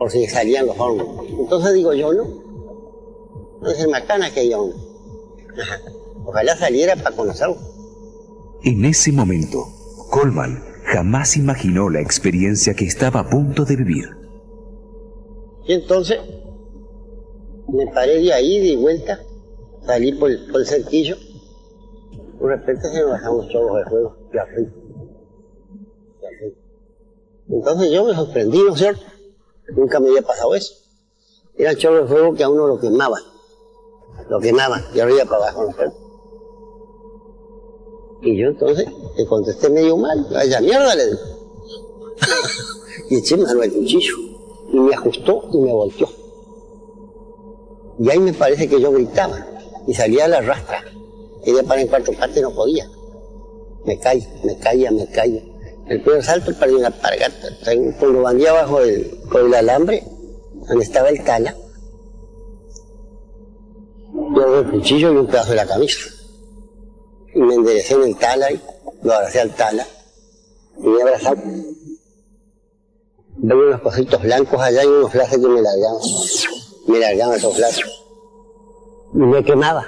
por si salían los hornos. Entonces digo yo, no, no es el macana que hay hombre. Ojalá saliera para conocerlo. En ese momento, Coleman jamás imaginó la experiencia que estaba a punto de vivir. Y entonces me paré de ahí, de vuelta, salí por el, por el cerquillo. De repente se me bajaron los chorros de fuego, de arriba. Entonces yo me sorprendí, ¿no es cierto? Nunca me había pasado eso. Era el chorro de fuego que a uno lo quemaba. Lo quemaba, de arriba para abajo. Y yo entonces le contesté medio mal, vaya mierda le digo. y eché mano al cuchillo. Y me ajustó y me volteó. Y ahí me parece que yo gritaba. Y salía a la rastra. Quería parar en cuarto parte no podía. Me caía, me caía, me caía. El primer salto perdí una pargata. Cuando bandí abajo del, el alambre, donde estaba el tala, yo el cuchillo y un pedazo de la camisa. Y me enderecé en el tala y lo abracé al tala. Y me abrazado. Veo unos cositos blancos allá y unos flashes que me largaban. Me largaban esos flashes. Y me quemaba.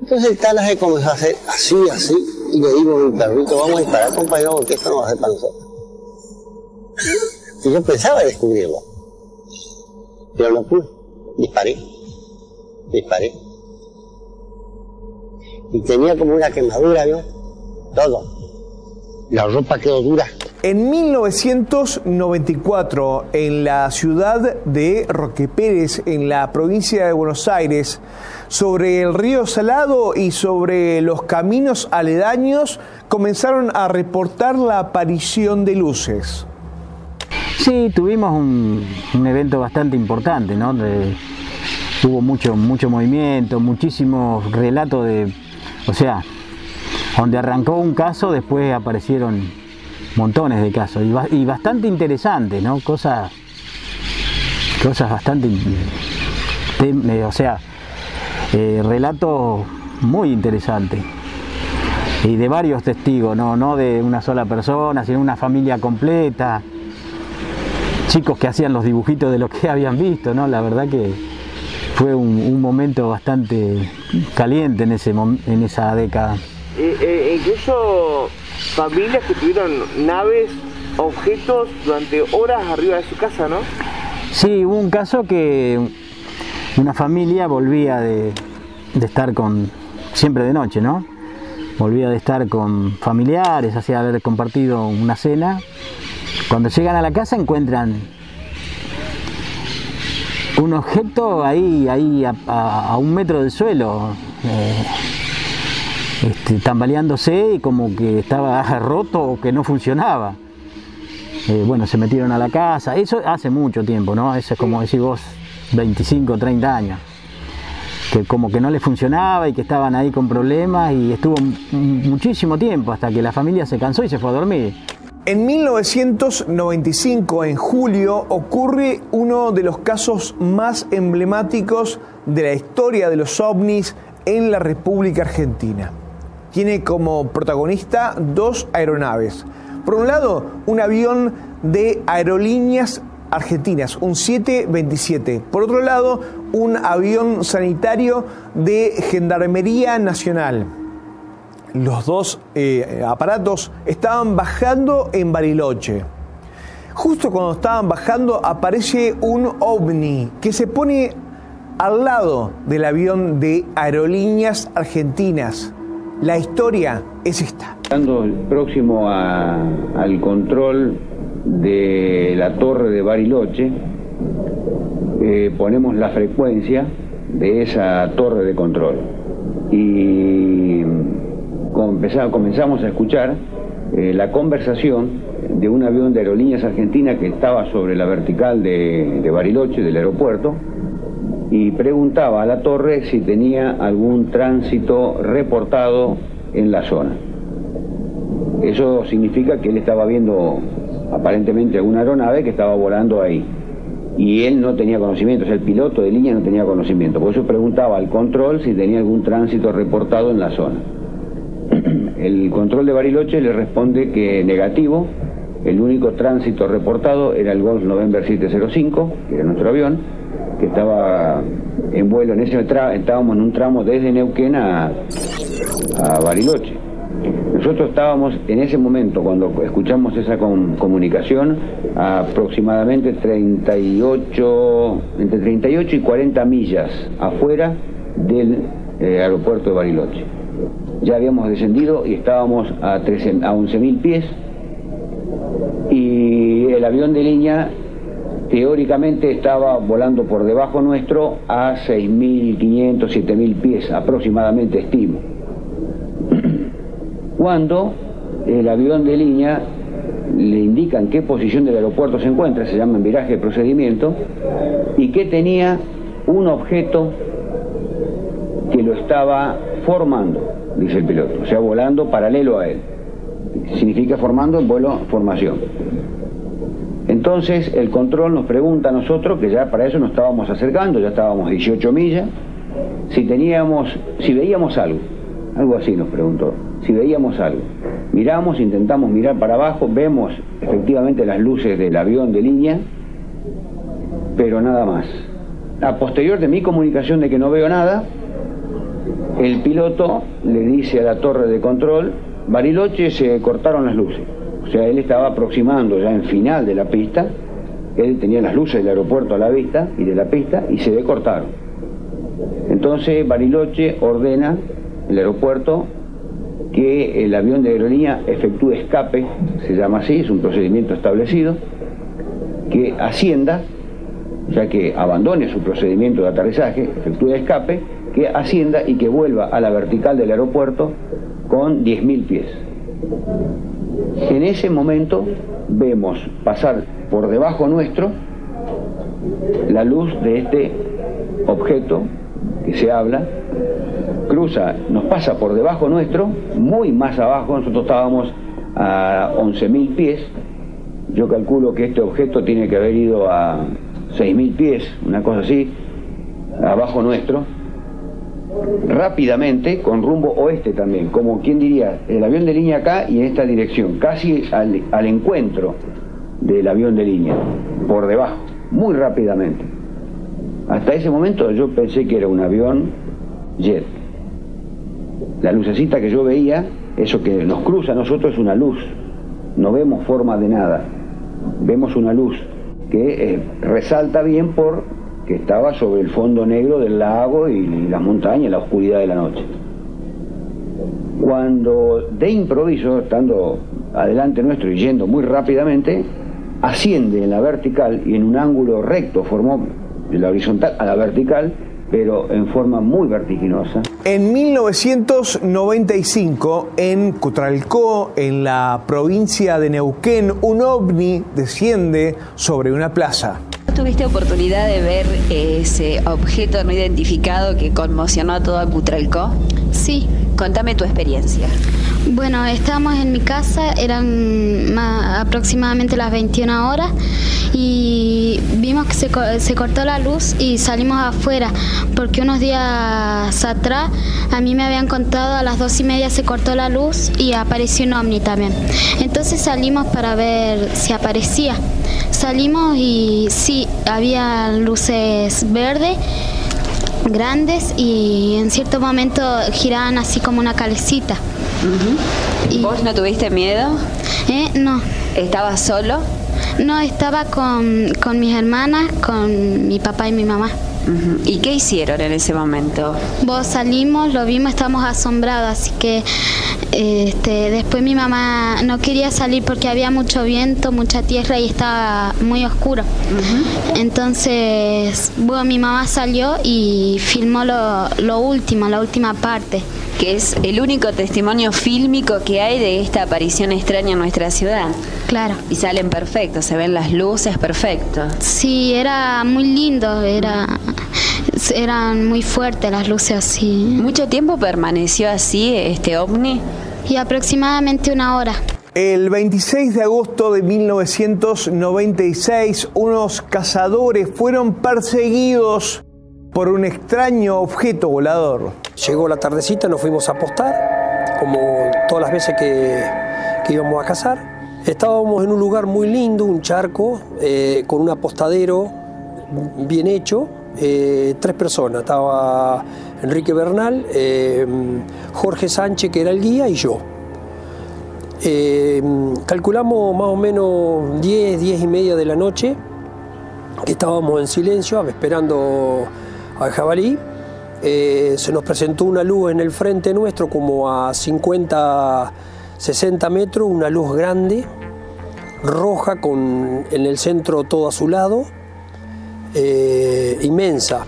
Entonces el tala se comenzó a hacer así, así, y le digo mi perrito, vamos a disparar compañero porque esto no va a ser para nosotros. Y yo pensaba descubrirlo. Pero no pude. Disparé. Disparé. Y tenía como una quemadura, ¿no? Todo. La ropa quedó dura. En 1994, en la ciudad de Roque Pérez, en la provincia de Buenos Aires, sobre el río Salado y sobre los caminos aledaños, comenzaron a reportar la aparición de luces. Sí, tuvimos un, evento bastante importante, ¿no? De- hubo mucho, mucho movimiento, muchísimos relatos de, o sea, donde arrancó un caso, después aparecieron montones de casos y, ba- y bastante interesantes, ¿no? Cosas, cosas bastante, eh, o sea, eh, relatos muy interesantes y de varios testigos, no, no de una sola persona, sino una familia completa, chicos que hacían los dibujitos de lo que habían visto, ¿no? La verdad que fue un, momento bastante caliente en, ese, en esa década. Eh, eh, incluso familias que tuvieron naves, objetos durante horas arriba de su casa, ¿no? Sí, hubo un caso que una familia volvía de, de estar con, siempre de noche, ¿no? Volvía de estar con familiares, hacía haber compartido una cena. Cuando llegan a la casa encuentran un objeto ahí, ahí a, un metro del suelo, eh, este, tambaleándose y como que estaba roto o que no funcionaba. Eh, bueno, se metieron a la casa, eso hace mucho tiempo, ¿no? Eso es como decís vos, 25, 30 años. Que como que no les funcionaba y que estaban ahí con problemas y estuvo muchísimo tiempo hasta que la familia se cansó y se fue a dormir. En 1995, en julio, ocurre uno de los casos más emblemáticos de la historia de los ovnis en la República Argentina. Tiene como protagonista dos aeronaves. Por un lado, un avión de aerolíneas argentinas, un 727. Por otro lado, un avión sanitario de Gendarmería Nacional. Los dos eh, aparatos estaban bajando en Bariloche. Justo cuando estaban bajando aparece un ovni que se pone al lado del avión de aerolíneas argentinas. La historia es esta. Estando próximo al control de la torre de Bariloche, eh, ponemos la frecuencia de esa torre de control. Y comenzamos a escuchar eh, la conversación de un avión de aerolíneas argentinas que estaba sobre la vertical de Bariloche, del aeropuerto, y preguntaba a la torre si tenía algún tránsito reportado en la zona. Eso significa que él estaba viendo aparentemente alguna aeronave que estaba volando ahí. Y él no tenía conocimiento, o sea, el piloto de línea no tenía conocimiento. Por eso preguntaba al control si tenía algún tránsito reportado en la zona. El control de Bariloche le responde que negativo, el único tránsito reportado era el Golf November 705, que era nuestro avión, que estaba en vuelo, en ese tra- estábamos en un tramo desde Neuquén a, Bariloche. Nosotros estábamos en ese momento, cuando escuchamos esa com- comunicación, a aproximadamente 38, entre 38 y 40 millas afuera del eh, aeropuerto de Bariloche. Ya habíamos descendido y estábamos a, 13 a 11.000 pies y el avión de línea teóricamente estaba volando por debajo nuestro a 6.500, 7.000 pies aproximadamente, estimo. Cuando el avión de línea le indican qué posición del aeropuerto se encuentra, se llama en viraje de procedimiento, y que tenía un objeto que lo estaba formando, dice el piloto, o sea, volando paralelo a él. Significa formando vuelo formación. Entonces el control nos pregunta a nosotros, que ya para eso nos estábamos acercando, ya estábamos a 18 millas, si teníamos, si veíamos algo, algo así nos preguntó, si veíamos algo. Miramos, intentamos mirar para abajo, vemos efectivamente las luces del avión de línea, pero nada más. A posterior de mi comunicación de que no veo nada, el piloto le dice a la torre de control, Bariloche se cortaron las luces. O sea, él estaba aproximando ya en final de la pista, él tenía las luces del aeropuerto a la vista y de la pista y se le cortaron. Entonces Bariloche ordena el aeropuerto que el avión de aerolínea efectúe escape, se llama así, es un procedimiento establecido, que ascienda, ya que abandone su procedimiento de aterrizaje, efectúe escape, que ascienda y que vuelva a la vertical del aeropuerto con 10.000 pies. En ese momento vemos pasar por debajo nuestro la luz de este objeto que se habla, cruza, nos pasa por debajo nuestro, muy más abajo, nosotros estábamos a 11.000 pies, yo calculo que este objeto tiene que haber ido a 6.000 pies, una cosa así, abajo nuestro, rápidamente con rumbo oeste también, como quien diría, el avión de línea acá y en esta dirección, casi al, encuentro del avión de línea, por debajo, muy rápidamente. Hasta ese momento yo pensé que era un avión jet. La lucecita que yo veía, eso que nos cruza a nosotros es una luz, no vemos forma de nada, vemos una luz que eh, resalta bien por que estaba sobre el fondo negro del lago y, las montañas, la oscuridad de la noche. Cuando de improviso, estando adelante nuestro y yendo muy rápidamente, asciende en la vertical y en un ángulo recto, formó de la horizontal a la vertical, pero en forma muy vertiginosa. En 1995, en Cutralcó, en la provincia de Neuquén, un ovni desciende sobre una plaza. ¿Tuviste oportunidad de ver ese objeto no identificado que conmocionó a todo Cutralcó? Sí. Contame tu experiencia. Bueno, estábamos en mi casa, eran ma- aproximadamente las 21 horas y vimos que se, se cortó la luz y salimos afuera porque unos días atrás a mí me habían contado a las dos y media se cortó la luz y apareció un ovni también. Entonces salimos para ver si aparecía. Salimos y sí, había luces verdes grandes y en cierto momento giraban así como una calecita. ¿Vos no tuviste miedo? ¿Eh? No. ¿Estabas solo? No, estaba con, con mis hermanas, con mi papá y mi mamá. ¿Y qué hicieron en ese momento? Vos salimos, lo vimos, estábamos asombrados, así que este, después mi mamá no quería salir porque había mucho viento, mucha tierra y estaba muy oscuro. Entonces, bueno, mi mamá salió y filmó lo, lo último, la última parte. Que es el único testimonio fílmico que hay de esta aparición extraña en nuestra ciudad. Claro. Y salen perfectos, se ven las luces perfectos. Sí, era muy lindo, era, eran muy fuertes las luces así. ¿Mucho tiempo permaneció así este ovni? Y aproximadamente una hora. El 26 de agosto de 1996, unos cazadores fueron perseguidos por un extraño objeto volador. Llegó la tardecita, nos fuimos a apostar, como todas las veces que, que íbamos a cazar. Estábamos en un lugar muy lindo, un charco, eh, con un apostadero bien hecho. Eh, tres personas, estaba Enrique Bernal, eh, Jorge Sánchez, que era el guía, y yo. Eh, calculamos más o menos 10, 10 y media de la noche, que estábamos en silencio esperando al jabalí. Se nos presentó una luz en el frente nuestro, como a 50, 60 metros, una luz grande, roja, con en el centro todo azulado, eh, inmensa.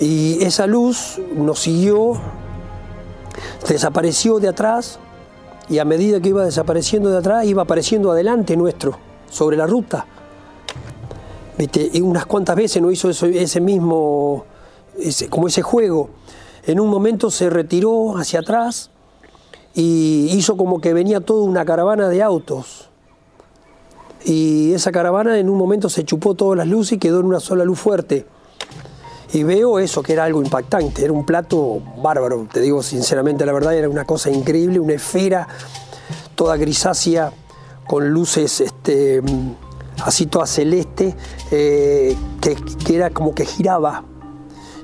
Y esa luz nos siguió, desapareció de atrás y a medida que iba desapareciendo de atrás, iba apareciendo adelante nuestro, sobre la ruta. ¿Viste? Y unas cuantas veces no hizo eso- ese mismo, ese- como ese juego. En un momento se retiró hacia atrás y hizo como que venía toda una caravana de autos. Y esa caravana en un momento se chupó todas las luces y quedó en una sola luz fuerte. Y veo eso, que era algo impactante, era un plato bárbaro, te digo sinceramente la verdad, era una cosa increíble, una esfera toda grisácea, con luces este, así toda celeste, eh, que era como que giraba.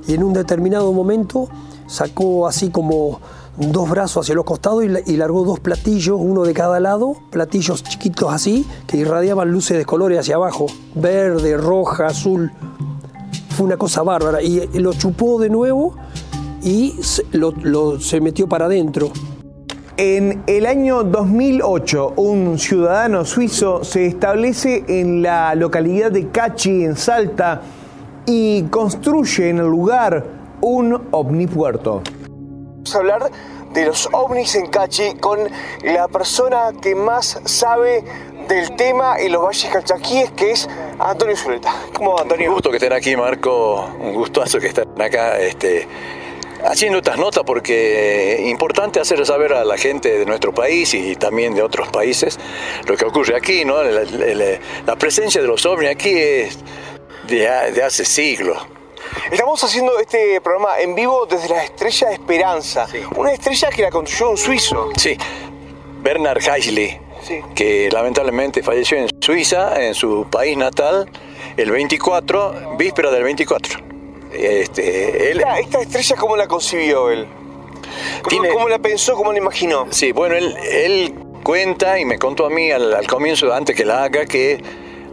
Y en un determinado momento sacó así como dos brazos hacia los costados y, la- y largó dos platillos, uno de cada lado, platillos chiquitos así, que irradiaban luces de colores hacia abajo, verde, roja, azul. Fue una cosa bárbara. Y lo chupó de nuevo y se, lo- se metió para adentro. En el año 2008, un ciudadano suizo se establece en la localidad de Cachi, en Salta, y construye en el lugar un ovnipuerto. Vamos a hablar de los ovnis en Cachi con la persona que más sabe del tema en los valles calchaquíes, que es Antonio Zuleta. ¿Cómo va, Antonio? Un gusto que estén aquí, Marco. Un gustazo que estén acá este, haciendo estas notas porque es importante hacer saber a la gente de nuestro país y también de otros países lo que ocurre aquí, ¿no? La, presencia de los ovnis aquí es de hace siglos. Estamos haciendo este programa en vivo desde la Estrella Esperanza, una estrella que la construyó un suizo. Sí, Bernard Heisley, que lamentablemente falleció en Suiza, en su país natal, el 24, víspera del 24. Este, él, Esta, esta estrella, ¿cómo la concibió él? ¿Cómo, cómo la pensó, cómo la imaginó? Sí, bueno, él, él cuenta y me contó a mí al, al comienzo, antes que la haga, que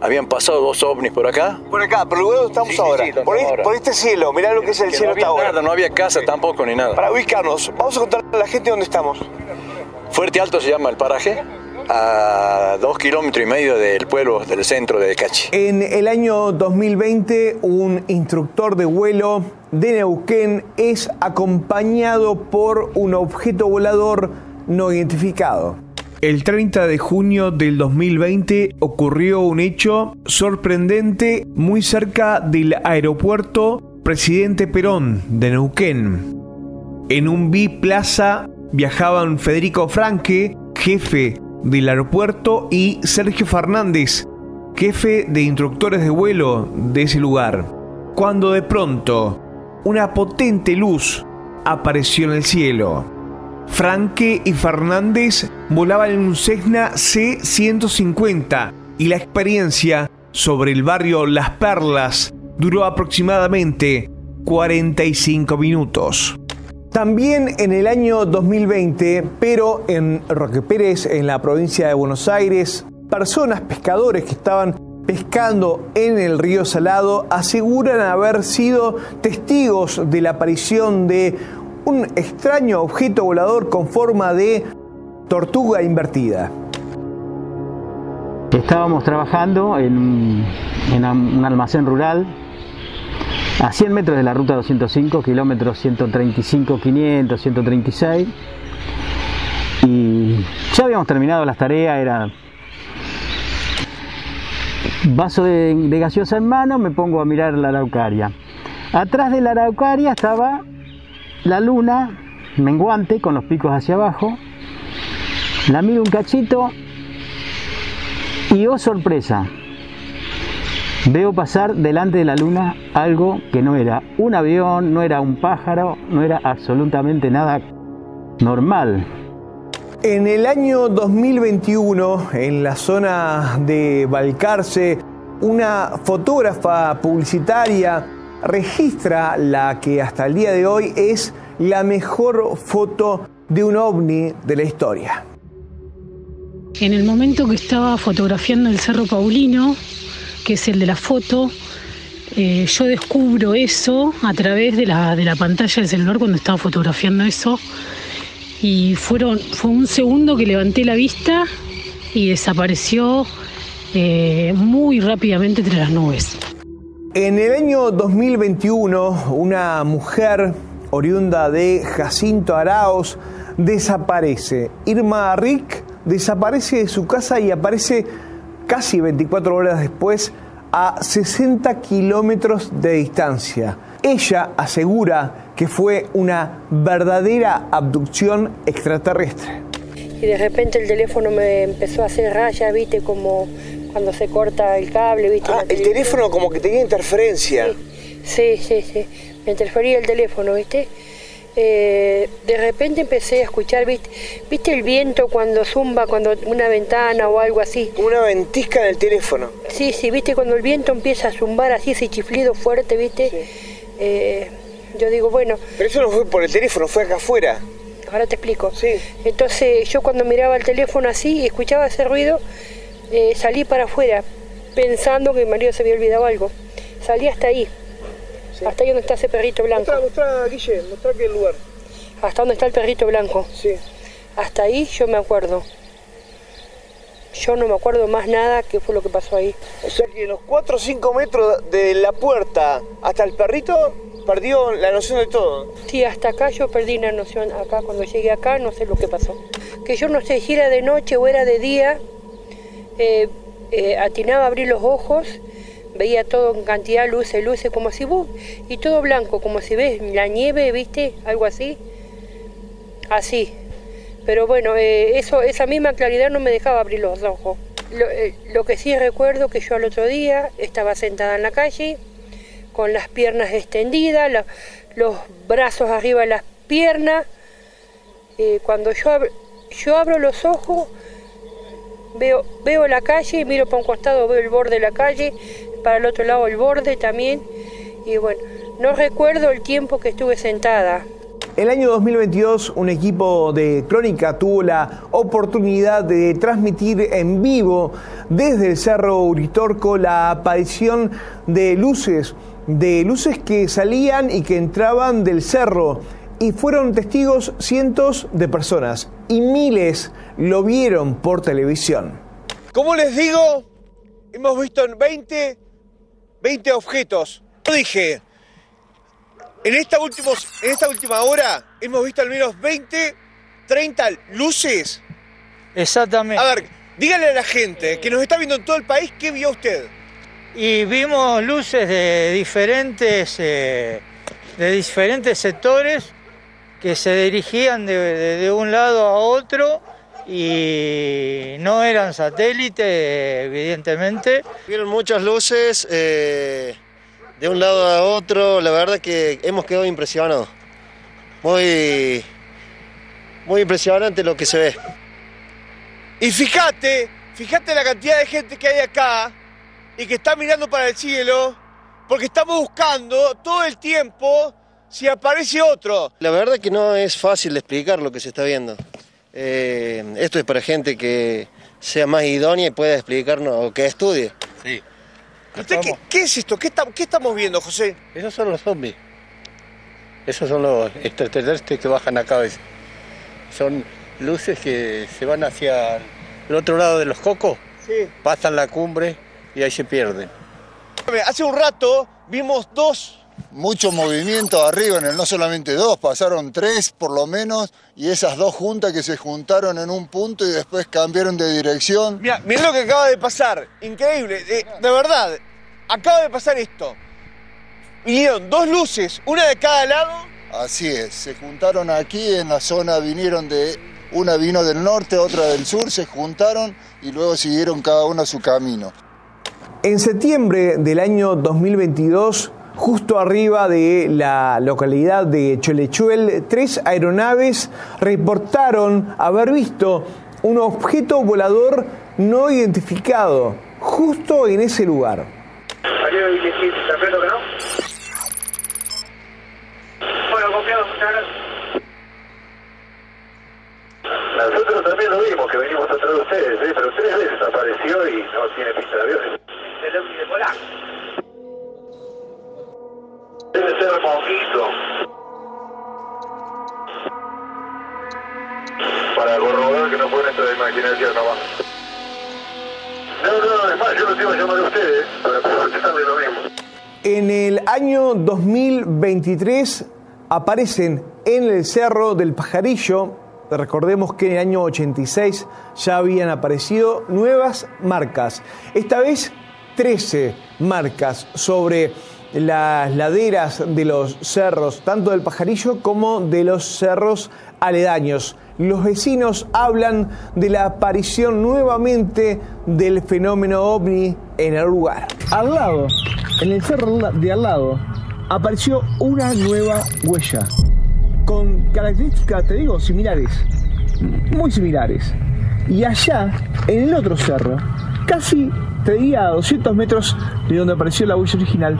habían pasado dos ovnis por acá. Por acá, pero luego estamos Sí, ahora. sí, por, ahora. por este cielo, mirá lo que es el Que cielo no había hasta ahora. nada, no había casa tampoco ni nada. Para ubicarnos, vamos a contarle a la gente dónde estamos. Fuerte Alto se llama el paraje, a dos kilómetros y medio del pueblo, del centro de Cachi. En el año 2020, un instructor de vuelo de Neuquén es acompañado por un objeto volador no identificado. El 30 de junio del 2020 ocurrió un hecho sorprendente muy cerca del aeropuerto Presidente Perón de Neuquén. En un biplaza viajaban Federico Franque, jefe del aeropuerto, y Sergio Fernández, jefe de instructores de vuelo de ese lugar. Cuando de pronto una potente luz apareció en el cielo. Franque y Fernández volaban en un Cessna C-150 y la experiencia sobre el barrio Las Perlas duró aproximadamente 45 minutos. También en el año 2020, pero en Roque Pérez, en la provincia de Buenos Aires, personas pescadores que estaban pescando en el río Salado aseguran haber sido testigos de la aparición de un extraño objeto volador con forma de tortuga invertida. Estábamos trabajando en, un- almacén rural a 100 metros de la ruta 205, kilómetros 135, 500, 136. Y ya habíamos terminado las tareas, era vaso de, de gaseosa en mano, me pongo a mirar la araucaria. Atrás de la araucaria estaba la luna menguante con los picos hacia abajo. La miro un cachito y oh sorpresa, veo pasar delante de la luna algo que no era un avión, no era un pájaro, no era absolutamente nada normal. En el año 2021, en la zona de Balcarce, una fotógrafa publicitaria registra la que hasta el día de hoy es la mejor foto de un ovni de la historia. En el momento que estaba fotografiando el Cerro Paulino, que es el de la foto, eh, yo descubro eso a través de la, de la pantalla del celular cuando estaba fotografiando eso. Y fueron, fue un segundo que levanté la vista y desapareció eh, muy rápidamente entre las nubes. En el año 2021, una mujer oriunda de Jacinto Araos desaparece. Irma Rick desaparece de su casa y aparece casi 24 horas después a 60 kilómetros de distancia. Ella asegura que fue una verdadera abducción extraterrestre. y de repente el teléfono me empezó a hacer rayas, viste, como cuando se corta el cable, viste. Ah, el teléfono como que tenía interferencia. Sí, sí, sí, me interfería el teléfono, viste. Eh, de repente empecé a escuchar, viste, viste el viento cuando zumba, cuando una ventana o algo así. Una ventisca en el teléfono. Sí, sí, viste, cuando el viento empieza a zumbar así, ese chiflido fuerte, viste. Eh, yo digo, bueno, Pero eso no fue por el teléfono, fue acá afuera. ahora te explico. Entonces yo cuando miraba el teléfono así y escuchaba ese ruido, eh, salí para afuera pensando que mi marido se había olvidado algo. Salí hasta ahí, hasta ahí donde está ese perrito blanco. Mostrá, mostrá, Guille, mostrá aquel lugar. Hasta donde está el perrito blanco. Sí. Hasta ahí yo me acuerdo. Yo no me acuerdo más nada qué fue lo que pasó ahí. O sea que los 4 o 5 metros de la puerta hasta el perrito perdió la noción de todo. Sí, hasta acá yo perdí la noción. Acá, cuando llegué acá, no sé lo que pasó. Que yo no sé si era de noche o era de día. Eh, eh, atinaba a abrir los ojos, veía todo en cantidad, luces, luces, como si vos, y todo blanco, como si ves la nieve, ¿viste? Algo así. Así. Pero bueno, eh, eso, esa misma claridad no me dejaba abrir los ojos. Lo, que sí recuerdo que yo al otro día estaba sentada en la calle, con las piernas extendidas, los brazos arriba de las piernas. Cuando yo, yo abro los ojos, veo, veo la calle, miro para un costado, veo el borde de la calle, para el otro lado el borde también. Y bueno, no recuerdo el tiempo que estuve sentada. El año 2022 un equipo de Crónica tuvo la oportunidad de transmitir en vivo desde el Cerro Uritorco la aparición de luces de luces que salían y que entraban del cerro y fueron testigos cientos de personas y miles lo vieron por televisión. Como les digo, hemos visto en 20, 20 objetos. Yo dije, en esta, últimos, en esta última hora hemos visto al menos 20, 30 luces. Exactamente. A ver, díganle a la gente que nos está viendo en todo el país, ¿qué vio usted? y vimos luces de diferentes, eh, de diferentes sectores que se dirigían de, un lado a otro y no eran satélites, evidentemente. Vieron muchas luces eh, de un lado a otro, la verdad que hemos quedado impresionados. Muy, muy impresionante lo que se ve. Y fíjate, fíjate la cantidad de gente que hay acá y que está mirando para el cielo porque estamos buscando todo el tiempo si aparece otro. La verdad que no es fácil de explicar lo que se está viendo. Eh, esto es para gente que sea más idónea y pueda explicarnos o que estudie. Sí. qué, es esto? ¿Qué, ¿Qué, estamos viendo, José? Esos son los zombies. Esos son los extraterrestres que bajan acá a veces. Son luces que se van hacia el otro lado de los cocos, sí. pasan la cumbre y ahí se pierden. Hace un rato vimos dos. Mucho movimiento arriba, en el, no solamente dos, pasaron tres por lo menos, y esas dos juntas que se juntaron en un punto y después cambiaron de dirección. Mira, mira lo que acaba de pasar, increíble, de, de verdad, acaba de pasar esto. Vinieron dos luces, una de cada lado. Así es, se juntaron aquí en la zona, vinieron de, una vino del norte, otra del sur, se juntaron y luego siguieron cada uno a su camino. En septiembre del año 2022, justo arriba de la localidad de Cholechuel, tres aeronaves reportaron haber visto un objeto volador no identificado justo en ese lugar. 2023 aparecen en el Cerro del Pajarillo, recordemos que en el año 86 ya habían aparecido nuevas marcas. Esta vez 13 marcas sobre las laderas de los cerros, tanto del pajarillo como de los cerros aledaños. Los vecinos hablan de la aparición nuevamente del fenómeno ovni en el lugar. Al lado, en el cerro de al lado, apareció una nueva huella, con características, te digo, similares, muy similares. Y allá, en el otro cerro, casi te diría a 200 metros de donde apareció la huella original,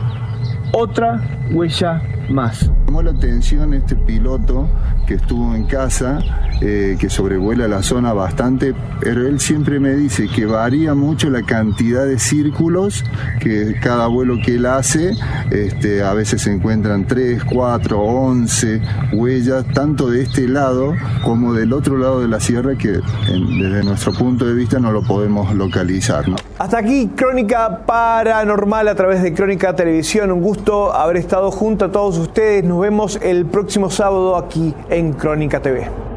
otra huella más. Llamó la atención este piloto que estuvo en casa, eh, que sobrevuela la zona bastante, pero él siempre me dice que varía mucho la cantidad de círculos que cada vuelo que él hace, este, a veces se encuentran 3, 4, 11 huellas, tanto de este lado como del otro lado de la sierra, que en- desde nuestro punto de vista no lo podemos localizar. ¿no? Hasta aquí Crónica Paranormal a través de Crónica Televisión. Un gusto haber estado junto a todos ustedes. Nos vemos el próximo sábado aquí en Crónica TV.